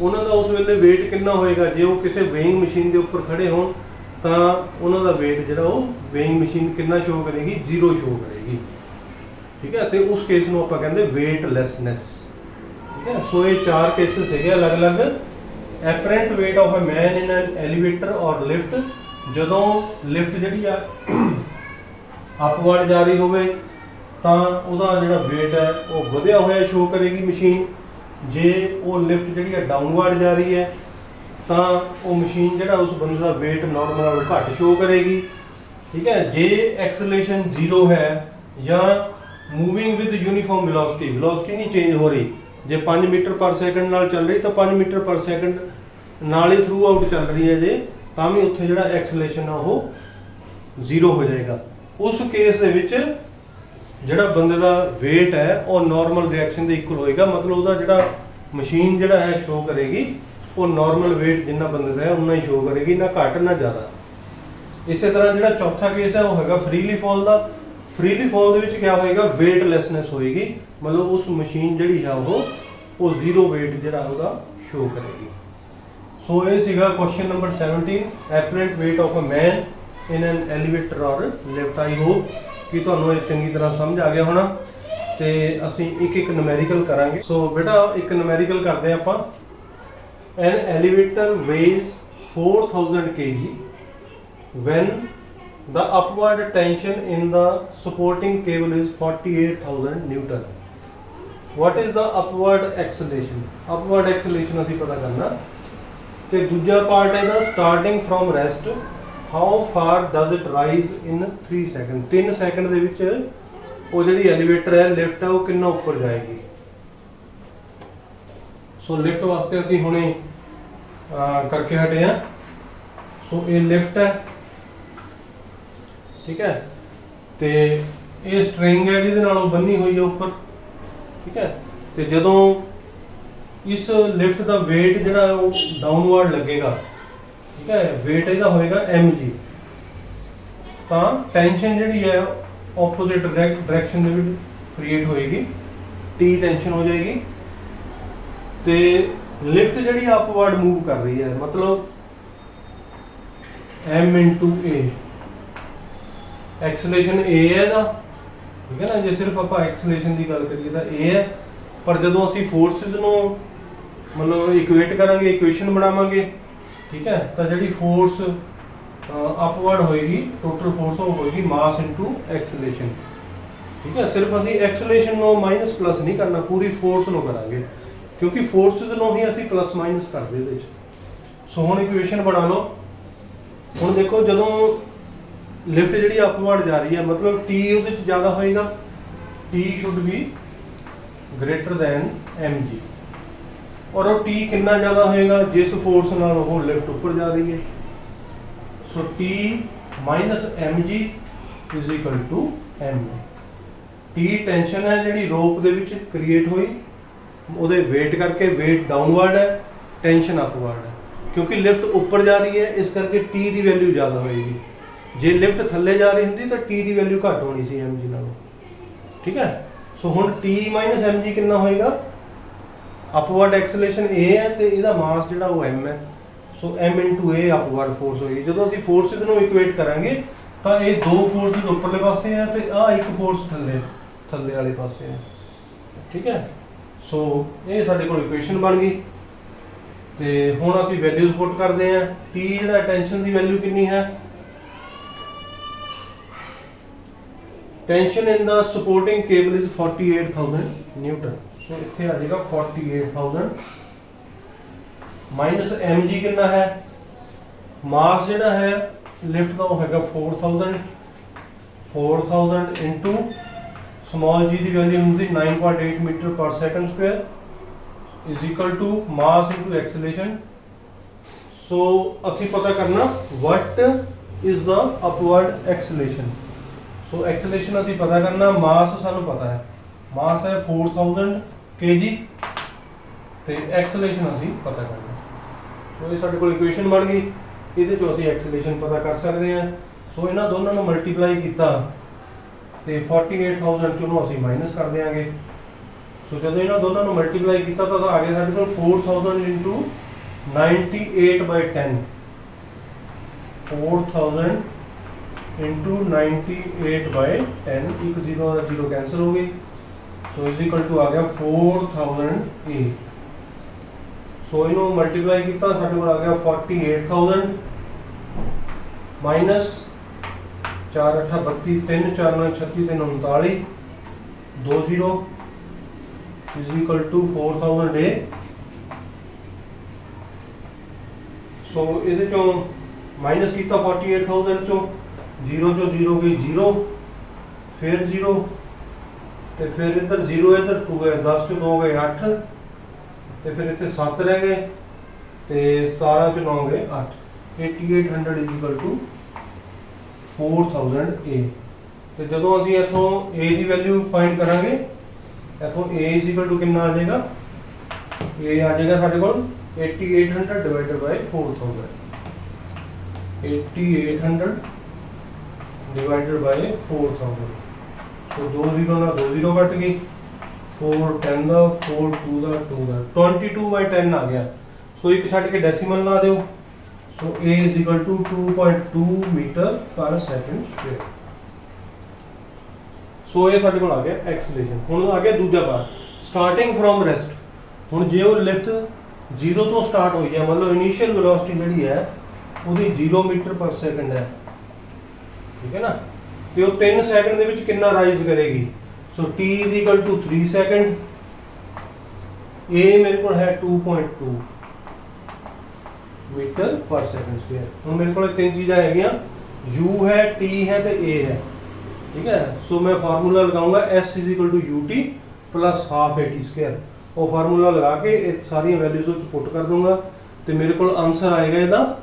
ਉਹਨਾਂ ਦਾ ਉਸ ਵੇਲੇ weight ਕਿੰਨਾ ਹੋਏਗਾ? ਜੇ ਉਹ ਕਿਸੇ ਵੇਇੰਗ ਮਸ਼ੀਨ ਦੇ ਉੱਪਰ ਖੜੇ ਹੋਣ, ਤਾਂ ਉਹਨਾਂ ਦਾ weight ਜਿਹੜਾ ਉਹ weighing ਮਸ਼ੀਨ ਕਿੰਨਾ ਸ਼ੋ ਕਰੇਗੀ? ਜ਼ੀਰੋ ਸ਼ੋ ਕਰੇਗੀ। ਠੀਕ ਹੈ? ਤੇ ਉਸ ਕੇਸ ਨੂੰ ਆਪਾਂ ਕਹਿੰਦੇ weightlessness ਠੀਕ ਹੈ? ਸੋ ਇਹ ਚਾਰ ਕੇਸਿਸ ਹੈਗੇ ਅਲੱਗ-ਅਲੱਗ। Apparent weight of a man in an elevator or lift ਜਦੋਂ ਲਿਫਟ ਜਿਹੜੀ ਆ ਅਪਵਰਡ ਜਾ ਰਹੀ ਹੋਵੇ ਤਾਂ ਉਹਦਾ ਜਿਹੜਾ weight ਹੈ ਉਹ ਵਧਿਆ ਹੋਇਆ ਸ਼ੋ ਕਰੇਗੀ ਮਸ਼ੀਨ ਜੇ ਉਹ ਲਿਫਟ ਜਿਹੜੀ ਹੈ ਡਾਊਨਵਰਡ ਜਾ ਰਹੀ ਹੈ, ਤਾਂ ਉਹ ਮਸ਼ੀਨ ਜਿਹੜਾ ਉਸ ਬੰਦੇ ਦਾ weight ਨਾਰਮਲ ਨਾਲੋਂ ਘੱਟ ਸ਼ੋ ਕਰੇਗੀ। ਠੀਕ ਹੈ? ਜੇ ਐਕਸਲੇਸ਼ਨ 0 ਹੈ ਜਾਂ moving with uniform velocity velocity ਨਹੀਂ ਚੇਂਜ ਹੋ ਰਹੀ। ਜੇ 5 ਮੀਟਰ ਪਰ ਸੈਕਿੰਡ ਨਾਲ ਚੱਲ ਰਹੀ, ਤਾਂ 5 ਮੀਟਰ ਪਰ ਸੈਕਿੰਡ ਨਾਲ ਹੀ ਥਰੂ ਆਊਟ ਚੱਲ ਰਹੀ ਹੈ ਜੇ। ਤਾਂ ਵੀ ਉੱਥੇ ਜਿਹੜਾ ਐਕਸਲੇਸ਼ਨ ਆ ਉਹ ਜ਼ੀਰੋ ਹੋ ਜਾਏਗਾ। ਉਸ ਕੇਸ ਦੇ ਵਿੱਚ ਜਿਹੜਾ ਬੰਦੇ ਦਾ weight ਹੈ, ਉਹ ਨਾਰਮਲ ਰਿਐਕਸ਼ਨ ਦੇ ਇਕੁਅਲ ਹੋਏਗਾ। ਮਤਲਬ ਉਹਦਾ ਜਿਹੜਾ ਮਸ਼ੀਨ ਜਿਹੜਾ ਹੈ ਸ਼ੋ ਕਰੇਗੀ, ਉਹ ਨਾਰਮਲ weight ਜਿੰਨਾ ਬੰਦੇ ਦਾ ਹੈ ਉਨਾ ਹੀ ਸ਼ੋ ਕਰੇਗੀ, ਨਾ ਘੱਟ, ਨਾ ਜ਼ਿਆਦਾ। ਇਸੇ ਤਰ੍ਹਾਂ ਜਿਹੜਾ ਚੌਥਾ ਕੇਸ ਹੈ, ਉਹ ਹੈਗਾ ਫ੍ਰੀਲੀ ਫਾਲ ਦਾ। ਫ੍ਰੀਲੀ ਫਾਲ ਦੇ ਵਿੱਚ ਕੀ ਹੋਏਗਾ? weightlessness ਹੋਏਗੀ। ਮਤਲਬ ਉਸ ਮਸ਼ੀਨ ਜਿਹੜੀ ਹੈ ਉਹ ਉਹ ਜ਼ੀਰੋ weight ਜਿਹੜਾ ਉਹਦਾ ਸ਼ੋ ਕਰੇਗੀ। ਸੋ ਇਹ ਸੀਗਾ question number 17 apparent weight of a man in an elevator or lift I hope ਕਿ ਤੁਹਾਨੂੰ ਇਹ ਚੰਗੀ ਤਰ੍ਹਾਂ ਸਮਝ ਆ ਗਿਆ ਹੋਣਾ ਤੇ ਅਸੀਂ ਇੱਕ ਇੱਕ ਨੂਮੈਰੀਕਲ ਕਰਾਂਗੇ ਸੋ ਬੇਟਾ ਇੱਕ ਨੂਮੈਰੀਕਲ ਕਰਦੇ ਹਾਂ ਆਪਾਂ an elevator weighs 4000 kg when the upward tension in the supporting cable is 48000 newton what is the upward acceleration upward acceleration ਅਸੀਂ ਪਤਾ ਕਰਨਾ ਤੇ ਦੂਜਾ ਪਾਰਟ ਹੈ ਦਾ starting from rest how far does it rise in 3 second 3 second ਦੇ ਵਿੱਚ ਉਹ ਜਿਹੜੀ ਐਲੀਵੇਟਰ ਹੈ ਲਿਫਟ ਹੈ, ਉਹ ਕਿੰਨਾ ਉੱਪਰ ਜਾਏਗੀ? ਸੋ ਲਿਫਟ ਵਾਸਤੇ ਅਸੀਂ ਹੁਣੇ ਕਰਕੇ ਹਟੇ ਆ ਸੋ ਇਹ ਲਿਫਟ ਹੈ। ਠੀਕ ਹੈ? ਤੇ ਇਹ ਸਟ੍ਰਿੰਗ ਹੈ ਜਿਹਦੇ ਨਾਲ ਉਹ ਬੰਨੀ ਹੋਈ ਹੈ ਉੱਪਰ। ਠੀਕ ਹੈ? ਤੇ ਜਦੋਂ ਇਸ ਲਿਫਟ ਦਾ weight ਜਿਹੜਾ ਉਹ ਡਾਊਨਵਰਡ ਲੱਗੇਗਾ। ਠੀਕ ਹੈ? weight ਇਹਦਾ ਹੋਏਗਾ mg ਤਾਂ ਟੈਨਸ਼ਨ ਜਿਹੜੀ ਹੈ ਆਪੋਜ਼ਿਟ ਡਾਇਰੈਕਸ਼ਨ ਦੇ ਵਿੱਚ ਕ੍ਰੀਏਟ ਹੋਏਗੀ। T ਟੈਂਸ਼ਨ ਹੋ ਜਾਏਗੀ। ਤੇ ਲਿਫਟ ਜਿਹੜੀ ਅਪਵਰਡ ਮੂਵ ਕਰ ਰਹੀ ਹੈ, ਮਤਲਬ m a ਐਕਸਲੇਸ਼ਨ a ਹੈ ਇਹਦਾ। ਠੀਕ ਹੈ ਨਾ? ਜੇ ਸਿਰਫ ਆਪਾਂ ਐਕਸਲੇਸ਼ਨ ਦੀ ਗੱਲ ਕਰੀਏ ਤਾਂ a ਹੈ। ਪਰ ਜਦੋਂ ਅਸੀਂ ਫੋਰਸਸ ਨੂੰ ਮਤਲਬ ਇਕੁਏਟ ਕਰਾਂਗੇ ਇਕੁਏਸ਼ਨ ਬਣਾਵਾਂਗੇ, ਠੀਕ ਹੈ? ਤਾਂ ਜਿਹੜੀ ਫੋਰਸ ਅਪਵਰਡ ਹੋਏਗੀ ਟੋਟਲ ਫੋਰਸ ਉਹ ਹੋਏਗੀ ਮਾਸ ਇਨਟੂ ਐਕਸਲੇਸ਼ਨ ਠੀਕ ਹੈ? ਸਿਰਫ ਅਸੀਂ ਐਕਸਲੇਸ਼ਨ ਨੂੰ ਮਾਈਨਸ ਪਲੱਸ ਨਹੀਂ ਕਰਨਾ, ਪੂਰੀ ਫੋਰਸ ਨੂੰ ਕਰਾਂਗੇ, ਕਿਉਂਕਿ ਫੋਰਸਸ ਨੂੰ ਹੀ ਅਸੀਂ ਪਲੱਸ ਮਾਈਨਸ ਕਰਦੇ ਇਹਦੇ ਵਿੱਚ। ਸੋ ਹੁਣ ਇਕੁਏਸ਼ਨ ਬਣਾ ਲਓ। ਹੁਣ ਦੇਖੋ, ਜਦੋਂ ਲਿਫਟ ਜਿਹੜੀ ਅਪਵਰਡ ਜਾ ਰਹੀ ਹੈ, ਮਤਲਬ t ਉਹਦੇ ਵਿੱਚ ਜ਼ਿਆਦਾ ਹੋਏਗਾ। T should be greater than mg or ਉਹ t ਕਿੰਨਾ ਜ਼ਿਆਦਾ ਹੋਏਗਾ ਜਿਸ ਫੋਰਸ ਨਾਲ ਉਹ ਲਿਫਟ ਉੱਪਰ ਜਾ ਰਹੀ ਹੈ। So t mg m t tension ਹੈ ਜਿਹੜੀ ਰੋਪ ਦੇ ਵਿੱਚ ਕ੍ਰੀਏਟ ਹੋਈ। ਉਹਦੇ weight ਕਰਕੇ weight ਡਾਊਨਵਰਡ ਹੈ ਟੈਨਸ਼ਨ ਅਪਵਰਡ ਹੈ। ਕਿਉਂਕਿ ਲਿਫਟ ਉੱਪਰ ਜਾ ਰਹੀ ਹੈ, ਇਸ ਕਰਕੇ t ਦੀ ਵੈਲਿਊ ਜ਼ਿਆਦਾ ਹੋਏਗੀ। ਜੇ ਲਿਫਟ ਥੱਲੇ ਜਾ ਰਹੀ ਹੁੰਦੀ ਤਾਂ t ਦੀ ਵੈਲਿਊ ਘੱਟ ਹੋਣੀ ਸੀ mg ਨਾਲੋਂ। ਠੀਕ ਹੈ? ਸੋ ਹੁਣ t mg ਕਿੰਨਾ ਹੋਏਗਾ? ਅਪਵਰਡ ਐਕਸਲੇਸ਼ਨ a ਹੈ ਤੇ ਇਹਦਾ ਮਾਸ ਜਿਹੜਾ ਉਹ m ਹੈ। So m a upward force ਹੋਏਗੀ। ਜਦੋਂ ਅਸੀਂ ਫੋਰਸਸ ਨੂੰ ਇਕੁਏਟ ਕਰਾਂਗੇ, ਤਾਂ ਇਹ ਦੋ ਫੋਰਸਸ ਉੱਪਰਲੇ ਪਾਸੇ ਆ ਤੇ ਆ ਇੱਕ ਫੋਰਸ ਥੱਲੇ ਥੱਲੇ ਵਾਲੇ ਪਾਸੇ ਹੈ। ਠੀਕ ਹੈ? ਸੋ ਇਹ ਸਾਡੇ ਕੋਲ ਇਕੁਏਸ਼ਨ ਬਣ ਗਈ। ਤੇ ਹੁਣ ਅਸੀਂ ਵੈਲਿਊਜ਼ ਪੁੱਟ ਕਰਦੇ ਹਾਂ। T ਜਿਹੜਾ ਟੈਂਸ਼ਨ ਦੀ ਵੈਲਿਊ ਕਿੰਨੀ ਹੈ? Tension in the supporting cable is 48000 newton ਸੋ ਇੱਥੇ ਆ ਜਾਏਗਾ 48000 ਮਾਈਨਸ mg ਕਿੰਨਾ ਹੈ? ਮਾਸ ਜਿਹੜਾ ਹੈ ਲਿਫਟ ਦਾ ਉਹ ਹੈਗਾ 4000 4000 ਇਨਟੂ ਸਮਾਲ g ਦੀ ਵੈਲਿਊ ਹੁੰਦੀ 9.8 metre per second square is equal to mass into acceleration so, ਅਸੀਂ ਪਤਾ ਕਰਨਾ what is the upward acceleration so acceleration ਅਸੀਂ ਪਤਾ ਕਰਨਾ ਮਾਸ ਸਾਨੂੰ ਪਤਾ ਹੈ। ਮਾਸ ਹੈ 4000 kg ਤੇ ਐਕਸਲੇਸ਼ਨ ਅਸੀਂ ਪਤਾ ਕਰਨਾ। ਸੋ ਇਹ ਸਾਡੇ ਕੋਲ ਇਕੁਏਸ਼ਨ ਬਣ ਗਈ। ਇਹਦੇ ਚੋਂ ਅਸੀਂ ਐਕਸਲੇਸ਼ਨ ਪਤਾ ਕਰ ਸਕਦੇ ਹਾਂ। ਸੋ ਇਹਨਾਂ ਦੋਨਾਂ ਨੂੰ ਮਲਟੀਪਲਾਈ ਕੀਤਾ ਤੇ 48000 ਚੋਂ ਅਸੀਂ ਮਾਈਨਸ ਕਰ ਦਿਆਂਗੇ। ਸੋ ਜਦੋਂ ਇਹਨਾਂ ਦੋਨਾਂ ਨੂੰ ਮਲਟੀਪਲਾਈ ਕੀਤਾ ਤਾਂ ਆ ਗਿਆ ਸਾਡੇ ਕੋਲ 4000 98/10 4000 into 98 by 10 ਇੱਕ ਜ਼ੀਰੋ ਦਾ ਜ਼ੀਰੋ ਕੈਨਸਲ ਹੋ ਗਈ। ਸੋ ਇਜ਼ ਇਕੁਅਲ ਟੂ ਆ ਗਿਆ 4000 a. ਸੋ ਇਹਨੂੰ ਮਲਟੀਪਲਾਈ ਕੀਤਾ ਸਾਡੇ ਕੋਲ ਆ ਗਿਆ 48000 minus 4 8 32 3 4 9 36 3 39 2 0 is equal to 4000 a. So ਇਹਦੇ ਚੋਂ ਮਾਈਨਸ ਕੀਤਾ 48000 ਚੋਂ 0 ਚੋਂ 0 ਗਈ 0 ਫਿਰ 0 ਤੇ ਫਿਰ ਇੱਧਰ 0 ਇੱਧਰ 2 ਗਏ 10 ਚੋਂ 2 ਗਏ 8 ਤੇ ਫਿਰ ਇੱਥੇ 7 ਰਹਿ ਗਏ ਤੇ 17 ਚੋਂ 9 ਗਏ 8 8800 is equal to 4000 a ਤੇ ਜਦੋਂ ਅਸੀਂ ਇੱਥੋਂ a ਦੀ ਵੈਲਿਊ ਫਾਈਂਡ ਕਰਾਂਗੇ, ਇੱਥੋਂ a is equal ਕਿੰਨਾ ਆ ਜਾਏਗਾ? A ਆ ਜਾਏਗਾ ਸਾਡੇ ਕੋਲ 8800 divided by 4000 8800 divided by 4000 ਸੋ 2 0 ਨਾਲ 2 0 ਕੱਟ ਗਈ। 4 10 ਦਾ 4 2 ਦਾ 2 ਦਾ। 22 by 10 ਆ ਗਿਆ। ਸੋ ਇੱਕ ਛੱਡ ਕੇ ਡੈਸੀਮਲ ਲਾ ਦਿਓ। So a 2.2 metre per second square so ਇਹ ਸਾਡੇ ਕੋਲ ਆ ਗਿਆ ਐਕਸਲੇਸ਼ਨ ਹੁਣ ਆ ਗਿਆ ਦੂਜਾ ਪਾਰਟ ਸਟਾਰਟਿੰਗ ਫਰੋਮ ਰੈਸਟ ਹੁਣ ਜੇ ਉਹ ਲਿਫਟ 0 ਤੋਂ ਸਟਾਰਟ ਹੋਈ ਹੈ, ਮਤਲਬ ਇਨੀਸ਼ੀਅਲ ਵੈਲੋਸਿਟੀ ਜਿਹੜੀ ਹੈ, ਉਹਦੀ 0 ਮੀਟਰ ਪਰ ਸੈਕਿੰਡ ਹੈ। ਠੀਕ ਹੈ ਨਾ? ਤੇ ਉਹ 3 ਸੈਕਿੰਡ ਦੇ ਵਿੱਚ ਕਿੰਨਾ ਰਾਈਜ਼ ਕਰੇਗੀ? ਸੋ t 3 ਸੈਕਿੰਡ a ਮੇਰੇ ਕੋਲ ਹੈ 2.2 ਮੀਟਰ ਪਰ ਸੈਕਿੰਡ ਸਕੁਅਰ ਹੁਣ ਮੇਰੇ ਕੋਲ ਤਿੰਨ ਚੀਜ਼ਾਂ ਹੈਗੀਆਂ। U ਹੈ, t ਹੈ ਤੇ a ਹੈ। ਠੀਕ ਹੈ? ਸੋ ਮੈਂ ਫਾਰਮੂਲਾ ਲਗਾਉਂਗਾ s ut plus half at square ਉਹ ਫਾਰਮੂਲਾ ਲਗਾ ਕੇ ਇਹ ਸਾਰੀਆਂ ਵੈਲਿਊਜ਼ ਉੱਚ ਪੁੱਟ ਕਰ ਦੂੰਗਾ। ਤੇ ਮੇਰੇ ਕੋਲ ਆਨਸਰ ਆਏਗਾ ਇਹਦਾ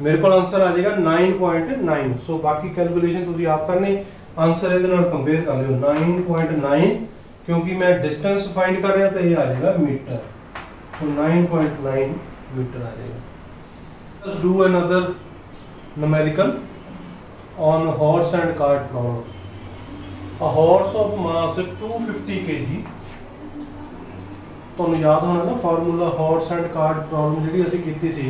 ਮੇਰੇ ਕੋਲ ਆਨਸਰ ਆ ਜਾਏਗਾ 9.9 ਸੋ ਬਾਕੀ ਕੈਲਕੂਲੇਸ਼ਨ ਤੁਸੀਂ ਆਪ ਕਰਨੀ। ਆਨਸਰ ਇਹਦੇ ਨਾਲ ਕੰਪੇਅਰ ਕਰ ਲਿਓ। 9.9 ਕਿਉਂਕਿ ਮੈਂ ਡਿਸਟੈਂਸ ਫਾਈਂਡ ਕਰ ਰਿਹਾ ਤਾਂ ਇਹ ਆ ਜਾਏਗਾ ਮੀਟਰ ਸੋ 9.9 ਮੀਟਰ ਆ ਜਾਏਗਾ। Let's do another numerical on horse and cart problem a horse of mass 250 kg ਤੁਹਾਨੂੰ ਯਾਦ ਹੋਣਾ ਨਾ formula horse and cart problem ਜਿਹੜੀ ਅਸੀਂ ਕੀਤੀ ਸੀ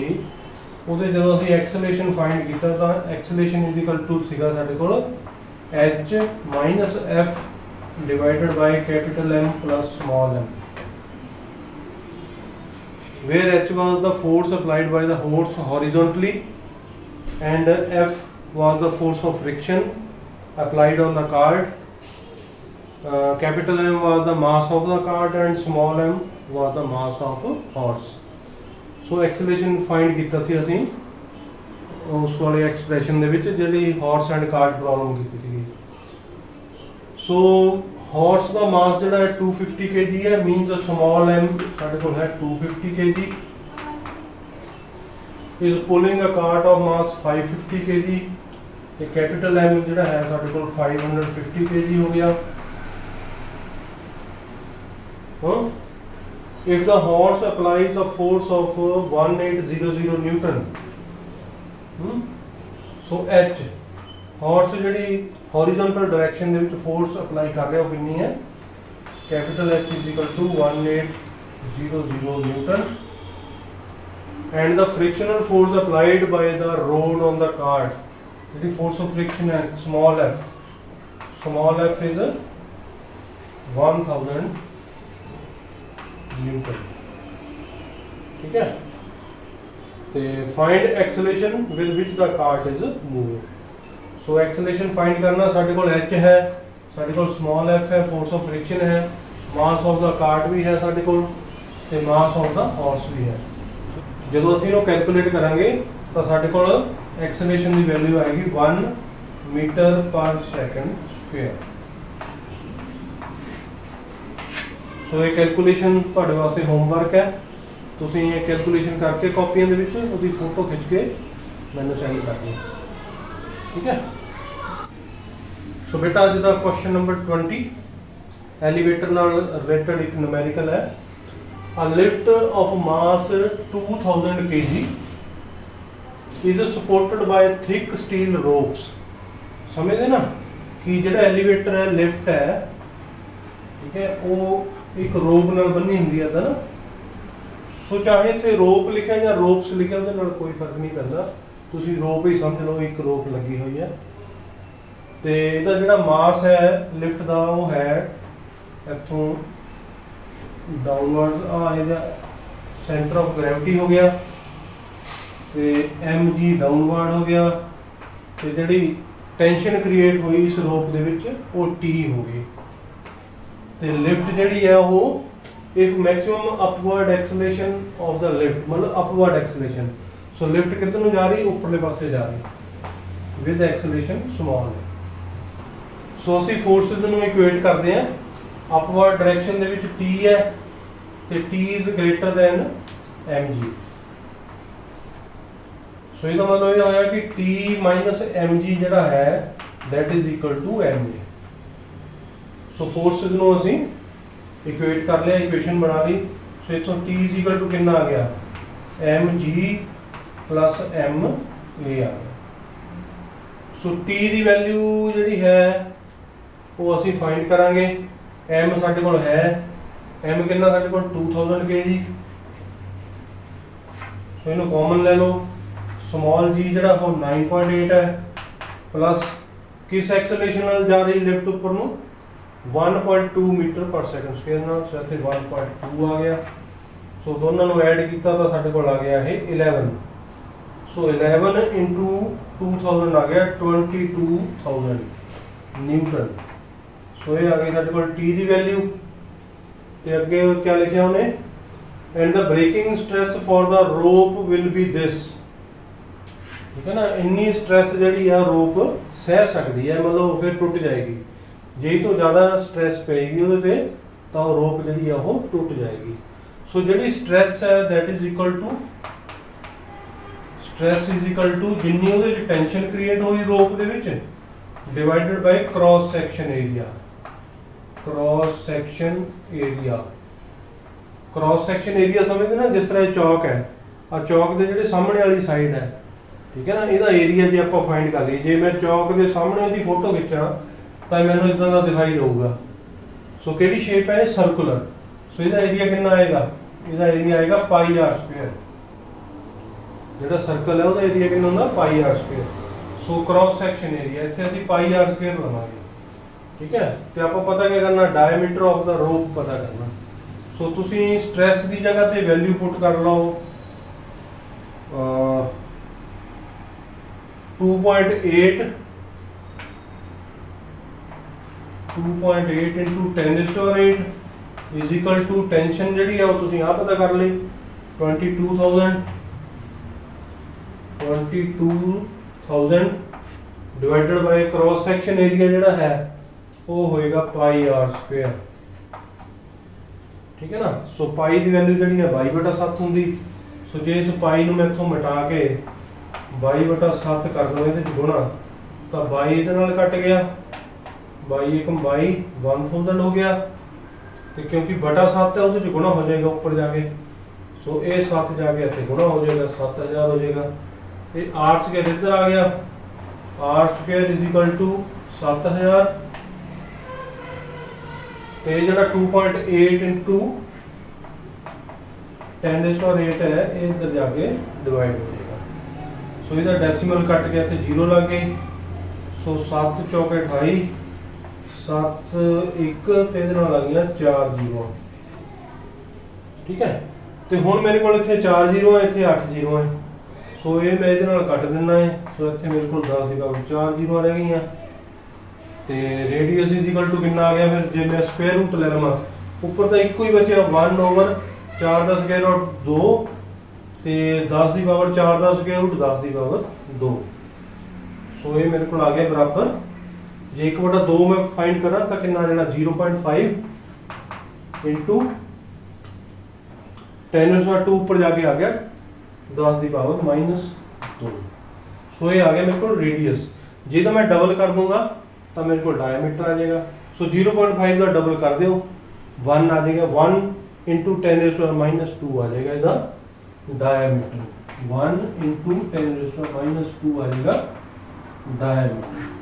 ਉਹਦੇ ਜਦੋਂ ਅਸੀਂ ਐਕਸਲੇਸ਼ਨ ਫਾਈਂਡ ਕੀਤਾ ਤਾਂ ਐਕਸਲੇਸ਼ਨ ਇਜ਼ ਇਕੁਅਲ ਟੂ ਸੀਗਾ ਸਾਡੇ ਕੋਲ h f divided by capital M plus small m where h was the force applied by the horse horizontally and f was the force of friction applied on the cart uh, capital M was the mass of the cart and small m was the mass of horse so acceleration find ਕੀਤਾ ਸੀ ਅਸੀਂ। ਉਸ ਵਾਲੇ ਐਕਸਪ੍ਰੈਸ਼ਨ ਦੇ ਵਿੱਚ ਜਿਹੜੀ ਹਾਰਸ ਐਂਡ ਕਾਰਟ ਪ੍ਰੋਬਲਮ ਕੀਤੀ ਸੀਗੀ। ਸੋ ਹਾਰਸ ਦਾ ਮਾਸ ਜਿਹੜਾ ਹੈ 250 kg ਹੈ ਮੀਨਸ ਸਮਾਲ m ਸਾਡੇ ਕੋਲ ਹੈ 250 kg is pulling a cart of mass 550 kg ਤੇ ਕੈਪੀਟਲ M ਜਿਹੜਾ ਹੈ ਸਾਡੇ ਕੋਲ 550 kg ਹੋ ਗਿਆ। ਹਾਂ। If the horse applies a force of uh, 1800 newton hmm? so h horse ਜਿਹੜੀ horizontal direction ਦੇ ਵਿੱਚ force apply ਕਰ ਰਿਹਾ ਉਹ ਕਿੰਨੀ ਹੈ capital H is equal to 1800 newton and the frictional force applied by the road on the cart ਜਿਹੜੀ force of friction ਹੈ small f small f is 1000 newton ਠੀਕ ਹੈ? ਤੇ find acceleration with which the cart is moving so acceleration find ਕਰਨਾ ਸਾਡੇ ਕੋਲ h ਹੈ, ਸਾਡੇ ਕੋਲ ਸਮਾਲ f ਹੈ ਫੋਰਸ ਆਫ ਫ੍ਰਿਕਸ਼ਨ ਹੈ ਮਾਸ ਆਫ ਦਾ ਕਾਰਟ ਵੀ ਹੈ ਸਾਡੇ ਕੋਲ ਤੇ ਮਾਸ ਆਫ ਦਾ ਹਾਰਸ ਵੀ ਹੈ। ਜਦੋਂ ਅਸੀਂ ਇਹਨੂੰ ਕੈਲਕੂਲੇਟ ਕਰਾਂਗੇ, ਤਾਂ ਸਾਡੇ ਕੋਲ ਐਕਸਲੇਸ਼ਨ ਦੀ ਵੈਲਿਊ ਆਏਗੀ 1 metre per second square so ਇਹ ਕੈਲਕੂਲੇਸ਼ਨ ਤੁਹਾਡੇ ਵਾਸਤੇ ਹੋਮਵਰਕ ਹੈ। ਤੁਸੀਂ ਇਹ ਕੈਲਕੂਲੇਸ਼ਨ ਕਰਕੇ ਕਾਪੀਆਂ ਦੇ ਵਿੱਚ ਉਹਦੀ ਫੋਟੋ ਖਿੱਚ ਕੇ ਮੈਨੂੰ ਸੈਂਡ ਕਰ ਦਿਓ। ਠੀਕ ਹੈ? ਸੋ ਬੇਟਾ, ਅੱਜ ਦਾ ਕੁਐਸਚਨ ਨੰਬਰ 20 ਐਲੀਵੇਟਰ ਨਾਲ ਰਿਲੇਟਡ ਇੱਕ ਨੂਮੈਰੀਕਲ ਹੈ। A lift of mass 2000 kg is supported by thick steel ropes. ਸਮਝਦੇ ਨਾ? ਕਿ ਜਿਹੜਾ ਐਲੀਵੇਟਰ ਹੈ ਲਿਫਟ ਹੈ, ਠੀਕ ਹੈ, ਉਹ ਇੱਕ ਰੋਪ ਨਾਲ ਬੰਨੀ ਹੁੰਦੀ ਹੈ ਤਾਂ ਨਾ। ਸੋ ਚਾਹੇ ਤੇ ਰੋਪ ਲਿਖਿਆ ਜਾਂ ਰੋਪਸ ਲਿਖਿਆ, ਉਹਦੇ ਨਾਲ ਕੋਈ ਫ਼ਰਕ ਨਹੀਂ ਪੈਂਦਾ। ਤੁਸੀਂ ਰੋਪ ਹੀ ਸਮਝ ਲਓ, ਇੱਕ ਰੋਪ ਲੱਗੀ ਹੋਈ ਹੈ ਤੇ ਇਹਦਾ ਜਿਹੜਾ ਮਾਸ ਹੈ, ਲਿਫਟ ਦਾ ਉਹ ਹੈ, ਇੱਥੋਂ ਡਾਊਨਵਰਡ ਆ ਇਹਦਾ ਸੈਂਟਰ ਆਫ ਗ੍ਰੈਵਿਟੀ ਹੋ ਗਿਆ। ਤੇ mg ਡਾਊਨਵਰਡ ਹੋ ਗਿਆ। ਤੇ ਜਿਹੜੀ ਟੈਂਸ਼ਨ ਕ੍ਰੀਏਟ ਹੋਈ ਇਸ ਰੋਪ ਦੇ ਵਿੱਚ, ਉਹ t ਹੋ ਗਈ। ਤੇ ਲਿਫਟ ਜਿਹੜੀ ਹੈ ਉਹ ਇੱਕ maximum upward acceleration of the lift ਮਤਲਬ ਅਪਵਰਡ ਐਕਸਲੇਸ਼ਨ ਸੋ ਲਿਫਟ ਕਿੱਧਰ ਨੂੰ ਜਾ ਰਹੀ? ਉੱਪਰਲੇ ਪਾਸੇ ਜਾ ਰਹੀ। ਵਿਦ ਐਕਸਲੇਸ਼ਨ ਸਮਾਲ ਸੋ ਅਸੀਂ ਫੋਰਸਸ ਨੂੰ ਇਕੁਏਟ ਕਰਦੇ ਹਾਂ। ਅਪਵਰਡ ਡਾਇਰੈਕਸ਼ਨ ਦੇ ਵਿੱਚ t ਹੈ ਤੇ t is greater than mg so ਇਹਦਾ ਮਤਲਬ ਇਹ ਹੋਇਆ ਕਿ t mg ਜਿਹੜਾ ਹੈ, that is equal to mg so forces ਨੂੰ ਅਸੀਂ ਇਕੁਏਟ ਕਰ ਲਿਆ ਇਕੁਏਸ਼ਨ ਬਣਾ ਲਈ। ਸੋ ਇਥੋਂ t is equal ਕਿੰਨਾ ਆ ਗਿਆ? Mg plus m a ਆ ਗਿਆ। ਸੋ t ਦੀ ਵੈਲਿਊ ਜਿਹੜੀ ਹੈ, ਉਹ ਅਸੀਂ ਫਾਈਂਡ ਕਰਾਂਗੇ। M ਸਾਡੇ ਕੋਲ ਹੈ। M ਕਿੰਨਾ ਸਾਡੇ ਕੋਲ? 2000 kg ਸੋ ਇਹਨੂੰ ਕਾਮਨ ਲੈ ਲਓ। ਸਮਾਲ g ਜਿਹੜਾ, ਉਹ 9.8 ਹੈ। ਪਲੱਸ ਕਿਸ ਐਕਸਲੇਸ਼ਨ ਨਾਲ ਜਾ ਰਹੀ ਲਿਫਟ ਉੱਪਰ ਨੂੰ? 1.2 ਮੀਟਰ ਪਰ ਸੈਕਿੰਡ ਸਕੁਅਰ ਨਾਲ ਸੋ ਇੱਥੇ 1.2 ਆ ਗਿਆ। ਸੋ ਦੋਨਾਂ ਨੂੰ ਐਡ ਕੀਤਾ ਤਾਂ ਸਾਡੇ ਕੋਲ ਆ ਗਿਆ ਇਹ 11 ਸੋ 11 into 2000 ਆ ਗਿਆ 22000 ਨਿਊਟਨ ਸੋ ਇਹ ਆ ਗਈ ਸਾਡੇ ਕੋਲ t ਦੀ ਵੈਲਿਊ ਤੇ ਅੱਗੇ ਕੀ ਲਿਖਿਆ ਉਹਨੇ? And the breaking stress for the rope will be this ਠੀਕ ਹੈ ਨਾ? ਇੰਨੀ ਸਟ੍ਰੈਸ ਜਿਹੜੀ ਆ ਰੋਪ ਸਹਿ ਸਕਦੀ ਹੈ, ਮਤਲਬ ਫਿਰ ਟੁੱਟ ਜਾਏਗੀ। ਜੇ ਤੋਂ ਜ਼ਿਆਦਾ ਸਟ੍ਰੈਸ ਪਏਗੀ ਉਹਦੇ ਤੇ, ਤਾਂ ਉਹ ਰੋਪ ਜਿਹੜੀ ਆ ਉਹ ਟੁੱਟ ਜਾਏਗੀ। ਸੋ ਜਿਹੜੀ ਸਟ੍ਰੈਸ ਹੈ, that is equal to stress is equal to ਜਿੰਨੀ ਉਹਦੇ ਵਿੱਚ ਟੈਂਸ਼ਨ ਕ੍ਰੀਏਟ ਹੋਈ ਰੋਪ ਦੇ ਵਿੱਚ divided by cross section area cross section area cross section area ਸਮਝਦੇ ਨਾ, ਜਿਸ ਤਰ੍ਹਾਂ ਇਹ ਚੌਕ ਹੈ। ਆ ਚੌਕ ਦੇ ਜਿਹੜੇ ਸਾਹਮਣੇ ਵਾਲੀ ਸਾਈਡ ਹੈ। ਠੀਕ ਹੈ ਨਾ? ਇਹਦਾ ਏਰੀਆ ਜੇ ਆਪਾਂ ਫਾਈਂਡ ਕਰ ਲਈਏ, ਜੇ ਮੈਂ ਚੌਕ ਦੇ ਸਾਹਮਣੇ ਉਹਦੀ ਫੋਟੋ ਖਿੱਚਾਂ ਤਾਂ ਮੈਨੂੰ ਇਦਾਂ ਦਾ ਦਿਖਾਈ ਦੇਊਗਾ। ਸੋ ਕਿਹੜੀ ਸ਼ੇਪ ਹੈ? ਇਹ ਸਰਕੂਲਰ ਸੋ ਇਹਦਾ ਏਰੀਆ ਕਿੰਨਾ ਆਏਗਾ? ਇਹਦਾ ਏਰੀਆ ਆਏਗਾ ਪਾਈ ਆਰ ਸਕੁਅਰ ਜਿਹੜਾ ਸਰਕਲ ਹੈ, ਉਹਦਾ ਏਰੀਆ ਕਿੰਨਾ ਹੁੰਦਾ? Pi r square so cross section area ਇੱਥੇ ਅਸੀਂ ਪਾਈ ਆਰ ਸਕੁਅਰ ਲਵਾਂਗੇ ਠੀਕ ਹੈ? ਤੇ ਆਪਾਂ ਪਤਾ ਕੀ ਕਰਨਾ? ਡਾਇਮੀਟਰ ਆਫ ਦਾ ਰੋਪ ਪਤਾ ਕਰਨਾ। ਸੋ ਤੁਸੀਂ ਸਟ੍ਰੈਸ ਦੀ ਜਗ੍ਹਾ ਤੇ ਵੈਲਿਊ ਪੁੱਟ ਕਰ ਲਓ। ਅਹ 2.8 2.8 into 10 is to 8 is equal to tension ਜਿਹੜੀ ਆ ਉਹ ਤੁਸੀਂ ਆ ਪਤਾ ਕਰ ਲਈ। 22000 22000 divided by cross section area ਜਿਹੜਾ ਹੈ, ਉਹ ਹੋਏਗਾ ਪਾਈ r ਸਕੁਅਰ ਠੀਕ ਹੈ ਨਾ? ਸੋ ਪਾਈ ਦੀ ਵੈਲਿਊ ਜਿਹੜੀ ਹੈ 22 ਬਟਾ 7 ਹੁੰਦੀ। ਸੋ ਜੇ ਇਸ ਪਾਈ ਨੂੰ ਮੈਂ ਇੱਥੋਂ ਮਿਟਾ ਕੇ 22 ਬਟਾ 7 ਕਰ ਦਵਾਂ ਇਹਦੇ ਚ ਗੁਣਾ, ਤਾਂ 22 ਇਹਦੇ ਨਾਲ ਕੱਟ ਗਿਆ। ਬਾਈ ਏਕਮ ਬਾਈ 1000 ਹੋ ਗਿਆ। ਤੇ ਕਿਉਂਕਿ ਬਟਾ 7 ਹੈ, ਉਹਦੇ ਚ ਗੁਣਾ ਹੋ ਜਾਏਗਾ ਉੱਪਰ ਜਾ ਕੇ। ਸੋ ਇਹ 7 ਜਾ ਕੇ ਇੱਥੇ ਗੁਣਾ ਹੋ ਜਾਏਗਾ 7000 ਹੋ ਜਾਏਗਾ। ਤੇ r ਇੱਧਰ ਆ ਗਿਆ। R 7000 ਤੇ ਜਿਹੜਾ 2.8 10.8 ਹੈ, ਇਹ ਇੱਧਰ ਜਾ ਕੇ ਡਿਵਾਈਡ ਹੋ ਜਾਏਗਾ। ਸੋ ਇਹਦਾ ਡੈਸੀਮਲ ਕੱਟ ਕੇ ਇੱਥੇ 0 ਲੱਗ ਗਈ। ਸੋ 7 ਚੌਕੇ 28 7 1 ਤੇ ਇਹਦੇ ਨਾਲ ਆ ਗਈਆਂ 4 ਜ਼ੀਰੋ ਠੀਕ ਹੈ? ਤੇ ਹੁਣ ਮੇਰੇ ਕੋਲ ਇੱਥੇ 4 ਜ਼ੀਰੋ ਹੈ ਇੱਥੇ 8 ਜ਼ੀਰੋ ਹੈ। ਸੋ ਇਹ ਮੈਂ ਇਹਦੇ ਨਾਲ ਕੱਟ ਦਿੰਦਾ ਹੈ। ਸੋ ਇੱਥੇ ਮੇਰੇ ਕੋਲ 10 ਦੀ ਪਾਵਰ 4 ਜ਼ੀਰੋ ਰਹਿ ਗਈਆਂ। ਤੇ ਰੇਡੀਅਸ ਇਜ਼ ਇਕੁਅਲ ਟੂ ਕਿੰਨਾ ਆ ਗਿਆ ਫਿਰ? ਜੇ ਮੈਂ ਸਕੁਅਰ ਰੂਟ ਲੈ ਲਵਾਂ, ਉੱਪਰ ਤਾਂ ਇੱਕੋ ਹੀ ਬਚਿਆ। 1 ਓਵਰ 4 ਦਾ ਸਕੁਅਰ ਰੂਟ 2 ਤੇ 10 ਦੀ ਪਾਵਰ 4 ਦਾ ਸਕੁਅਰ ਰੂਟ 10 ਦੀ ਪਾਵਰ 2 ਸੋ ਇਹ ਮੇਰੇ ਕੋਲ ਆ ਗਿਆ ਬਰਾਬਰ ਜੇ 1 ਵਟਾ 2 ਮੈਂ ਫਾਈਂਡ ਕਰਾਂ ਤਾਂ ਕਿੰਨਾ ਆ ਜਾਣਾ 0.5 ਇਨਟੂ 10 ਉਸ 2 ਉੱਪਰ ਜਾ ਕੇ ਆ ਗਿਆ 10 ਦੀ ਪਾਵਰ ਮਾਈਨਸ 2 ਸੋ ਇਹ ਆ ਗਿਆ ਮੇਰੇ ਕੋਲ ਰੇਡੀਅਸ ਜੇ ਤਾਂ ਮੈਂ ਡਬਲ ਕਰ ਦੂੰਗਾ ਤਾਂ ਮੇਰੇ ਕੋਲ ਡਾਇਮੀਟਰ ਆ ਜਾਏਗਾ ਸੋ 0.5 ਦਾ ਡਬਲ ਕਰ ਦਿਓ 1 ਆ ਜਾਏਗਾ 1 into 10 raised to minus 2 ਆ ਜਾਏਗਾ ਇਹਦਾ diameter 1 into 10 raised to minus 2 ਆ ਜਾਏਗਾ diameter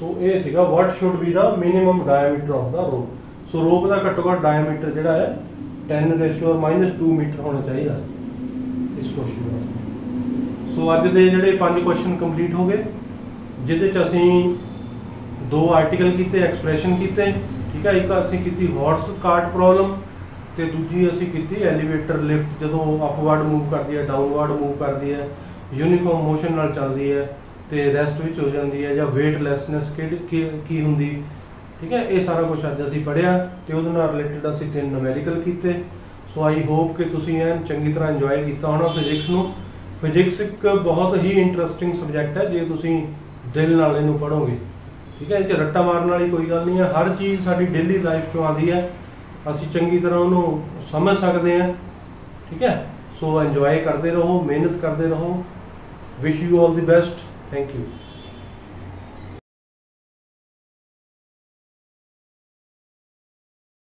ਸੋ ਇਹ ਸੀਗਾ what should be the minimum diameter of the rope so rope ਦਾ ਘੱਟੋ ਘੱਟ diameter ਜਿਹੜਾ ਹੈ 10 raised to minus 2 ਮੀਟਰ ਹੋਣਾ ਚਾਹੀਦਾ ਇਸ ਕੁਐਸਚਨ ਦਾ। ਸੋ ਅੱਜ ਦੇ ਜਿਹੜੇ ਪੰਜ ਕੁਐਸਚਨ ਕੰਪਲੀਟ ਹੋ ਗਏ, ਜਿਹਦੇ ਚ ਅਸੀਂ ਦੋ ਆਰਟੀਕਲ ਕੀਤੇ ਐਕਸਪ੍ਰੈਸ਼ਨ ਕੀਤੇ, ਠੀਕ ਹੈ, ਇੱਕ ਅਸੀਂ ਕੀਤੀ ਹਾਰਸ ਕਾਰਟ ਪ੍ਰੋਬਲਮ ਤੇ ਦੂਜੀ ਅਸੀਂ ਕੀਤੀ ਐਲੀਵੇਟਰ ਲਿਫਟ ਜਦੋਂ ਅਪਵਰਡ ਮੂਵ ਕਰਦੀ ਹੈ ਡਾਊਨਵਰਡ ਮੂਵ ਕਰਦੀ ਹੈ ਯੂਨੀਫਾਰਮ ਮੋਸ਼ਨ ਨਾਲ ਚੱਲਦੀ ਹੈ। ਤੇ ਰੈਸਟ ਵਿੱਚ ਹੋ ਜਾਂਦੀ ਹੈ ਜਾਂ weightlessness ਕਿਹੜੀ ਕੀ- ਕੀ ਹੁੰਦੀ? ਠੀਕ ਹੈ, ਇਹ ਸਾਰਾ ਕੁਝ ਅੱਜ ਅਸੀਂ ਪੜ੍ਹਿਆ ਤੇ ਉਹਦੇ ਨਾਲ ਰਿਲੇਟਡ ਅਸੀਂ ਤਿੰਨ ਨੋਮੈਰੀਕਲ ਕੀਤੇ। ਸੋ ਆਈ ਹੋਪ ਕਿ ਤੁਸੀਂ ਐਨ ਚੰਗੀ ਤਰ੍ਹਾਂ ਇੰਜੋਏ ਕੀਤਾ ਹੋਣਾ ਫਿਜ਼ਿਕਸ ਨੂੰ। ਫਿਜ਼ਿਕਸ ਇੱਕ ਬਹੁਤ ਹੀ ਇੰਟਰਸਟਿੰਗ ਸਬਜੈਕਟ ਹੈ, ਜੇ ਤੁਸੀਂ ਦਿਲ ਨਾਲ ਇਹਨੂੰ ਪੜ੍ਹੋਗੇ। ਠੀਕ ਹੈ, ਇਹ 'ਚ ਰੱਟਾ ਮਾਰਨ ਵਾਲੀ ਕੋਈ ਗੱਲ ਨਹੀਂ ਹੈ। ਹਰ ਚੀਜ਼ ਸਾਡੀ ਡੇਲੀ ਲਾਈਫ 'ਚੋਂ ਆਉਂਦੀ ਹੈ। ਅਸੀਂ ਚੰਗੀ ਤਰ੍ਹਾਂ ਉਹਨੂੰ ਸਮਝ ਸਕਦੇ ਹਾਂ। ਠੀਕ ਹੈ ਸੋ ਇੰਜੋਏ ਕਰਦੇ ਰਹੋ, ਮਿਹਨਤ ਕਰਦੇ ਰਹੋ। Wish you all the best thank you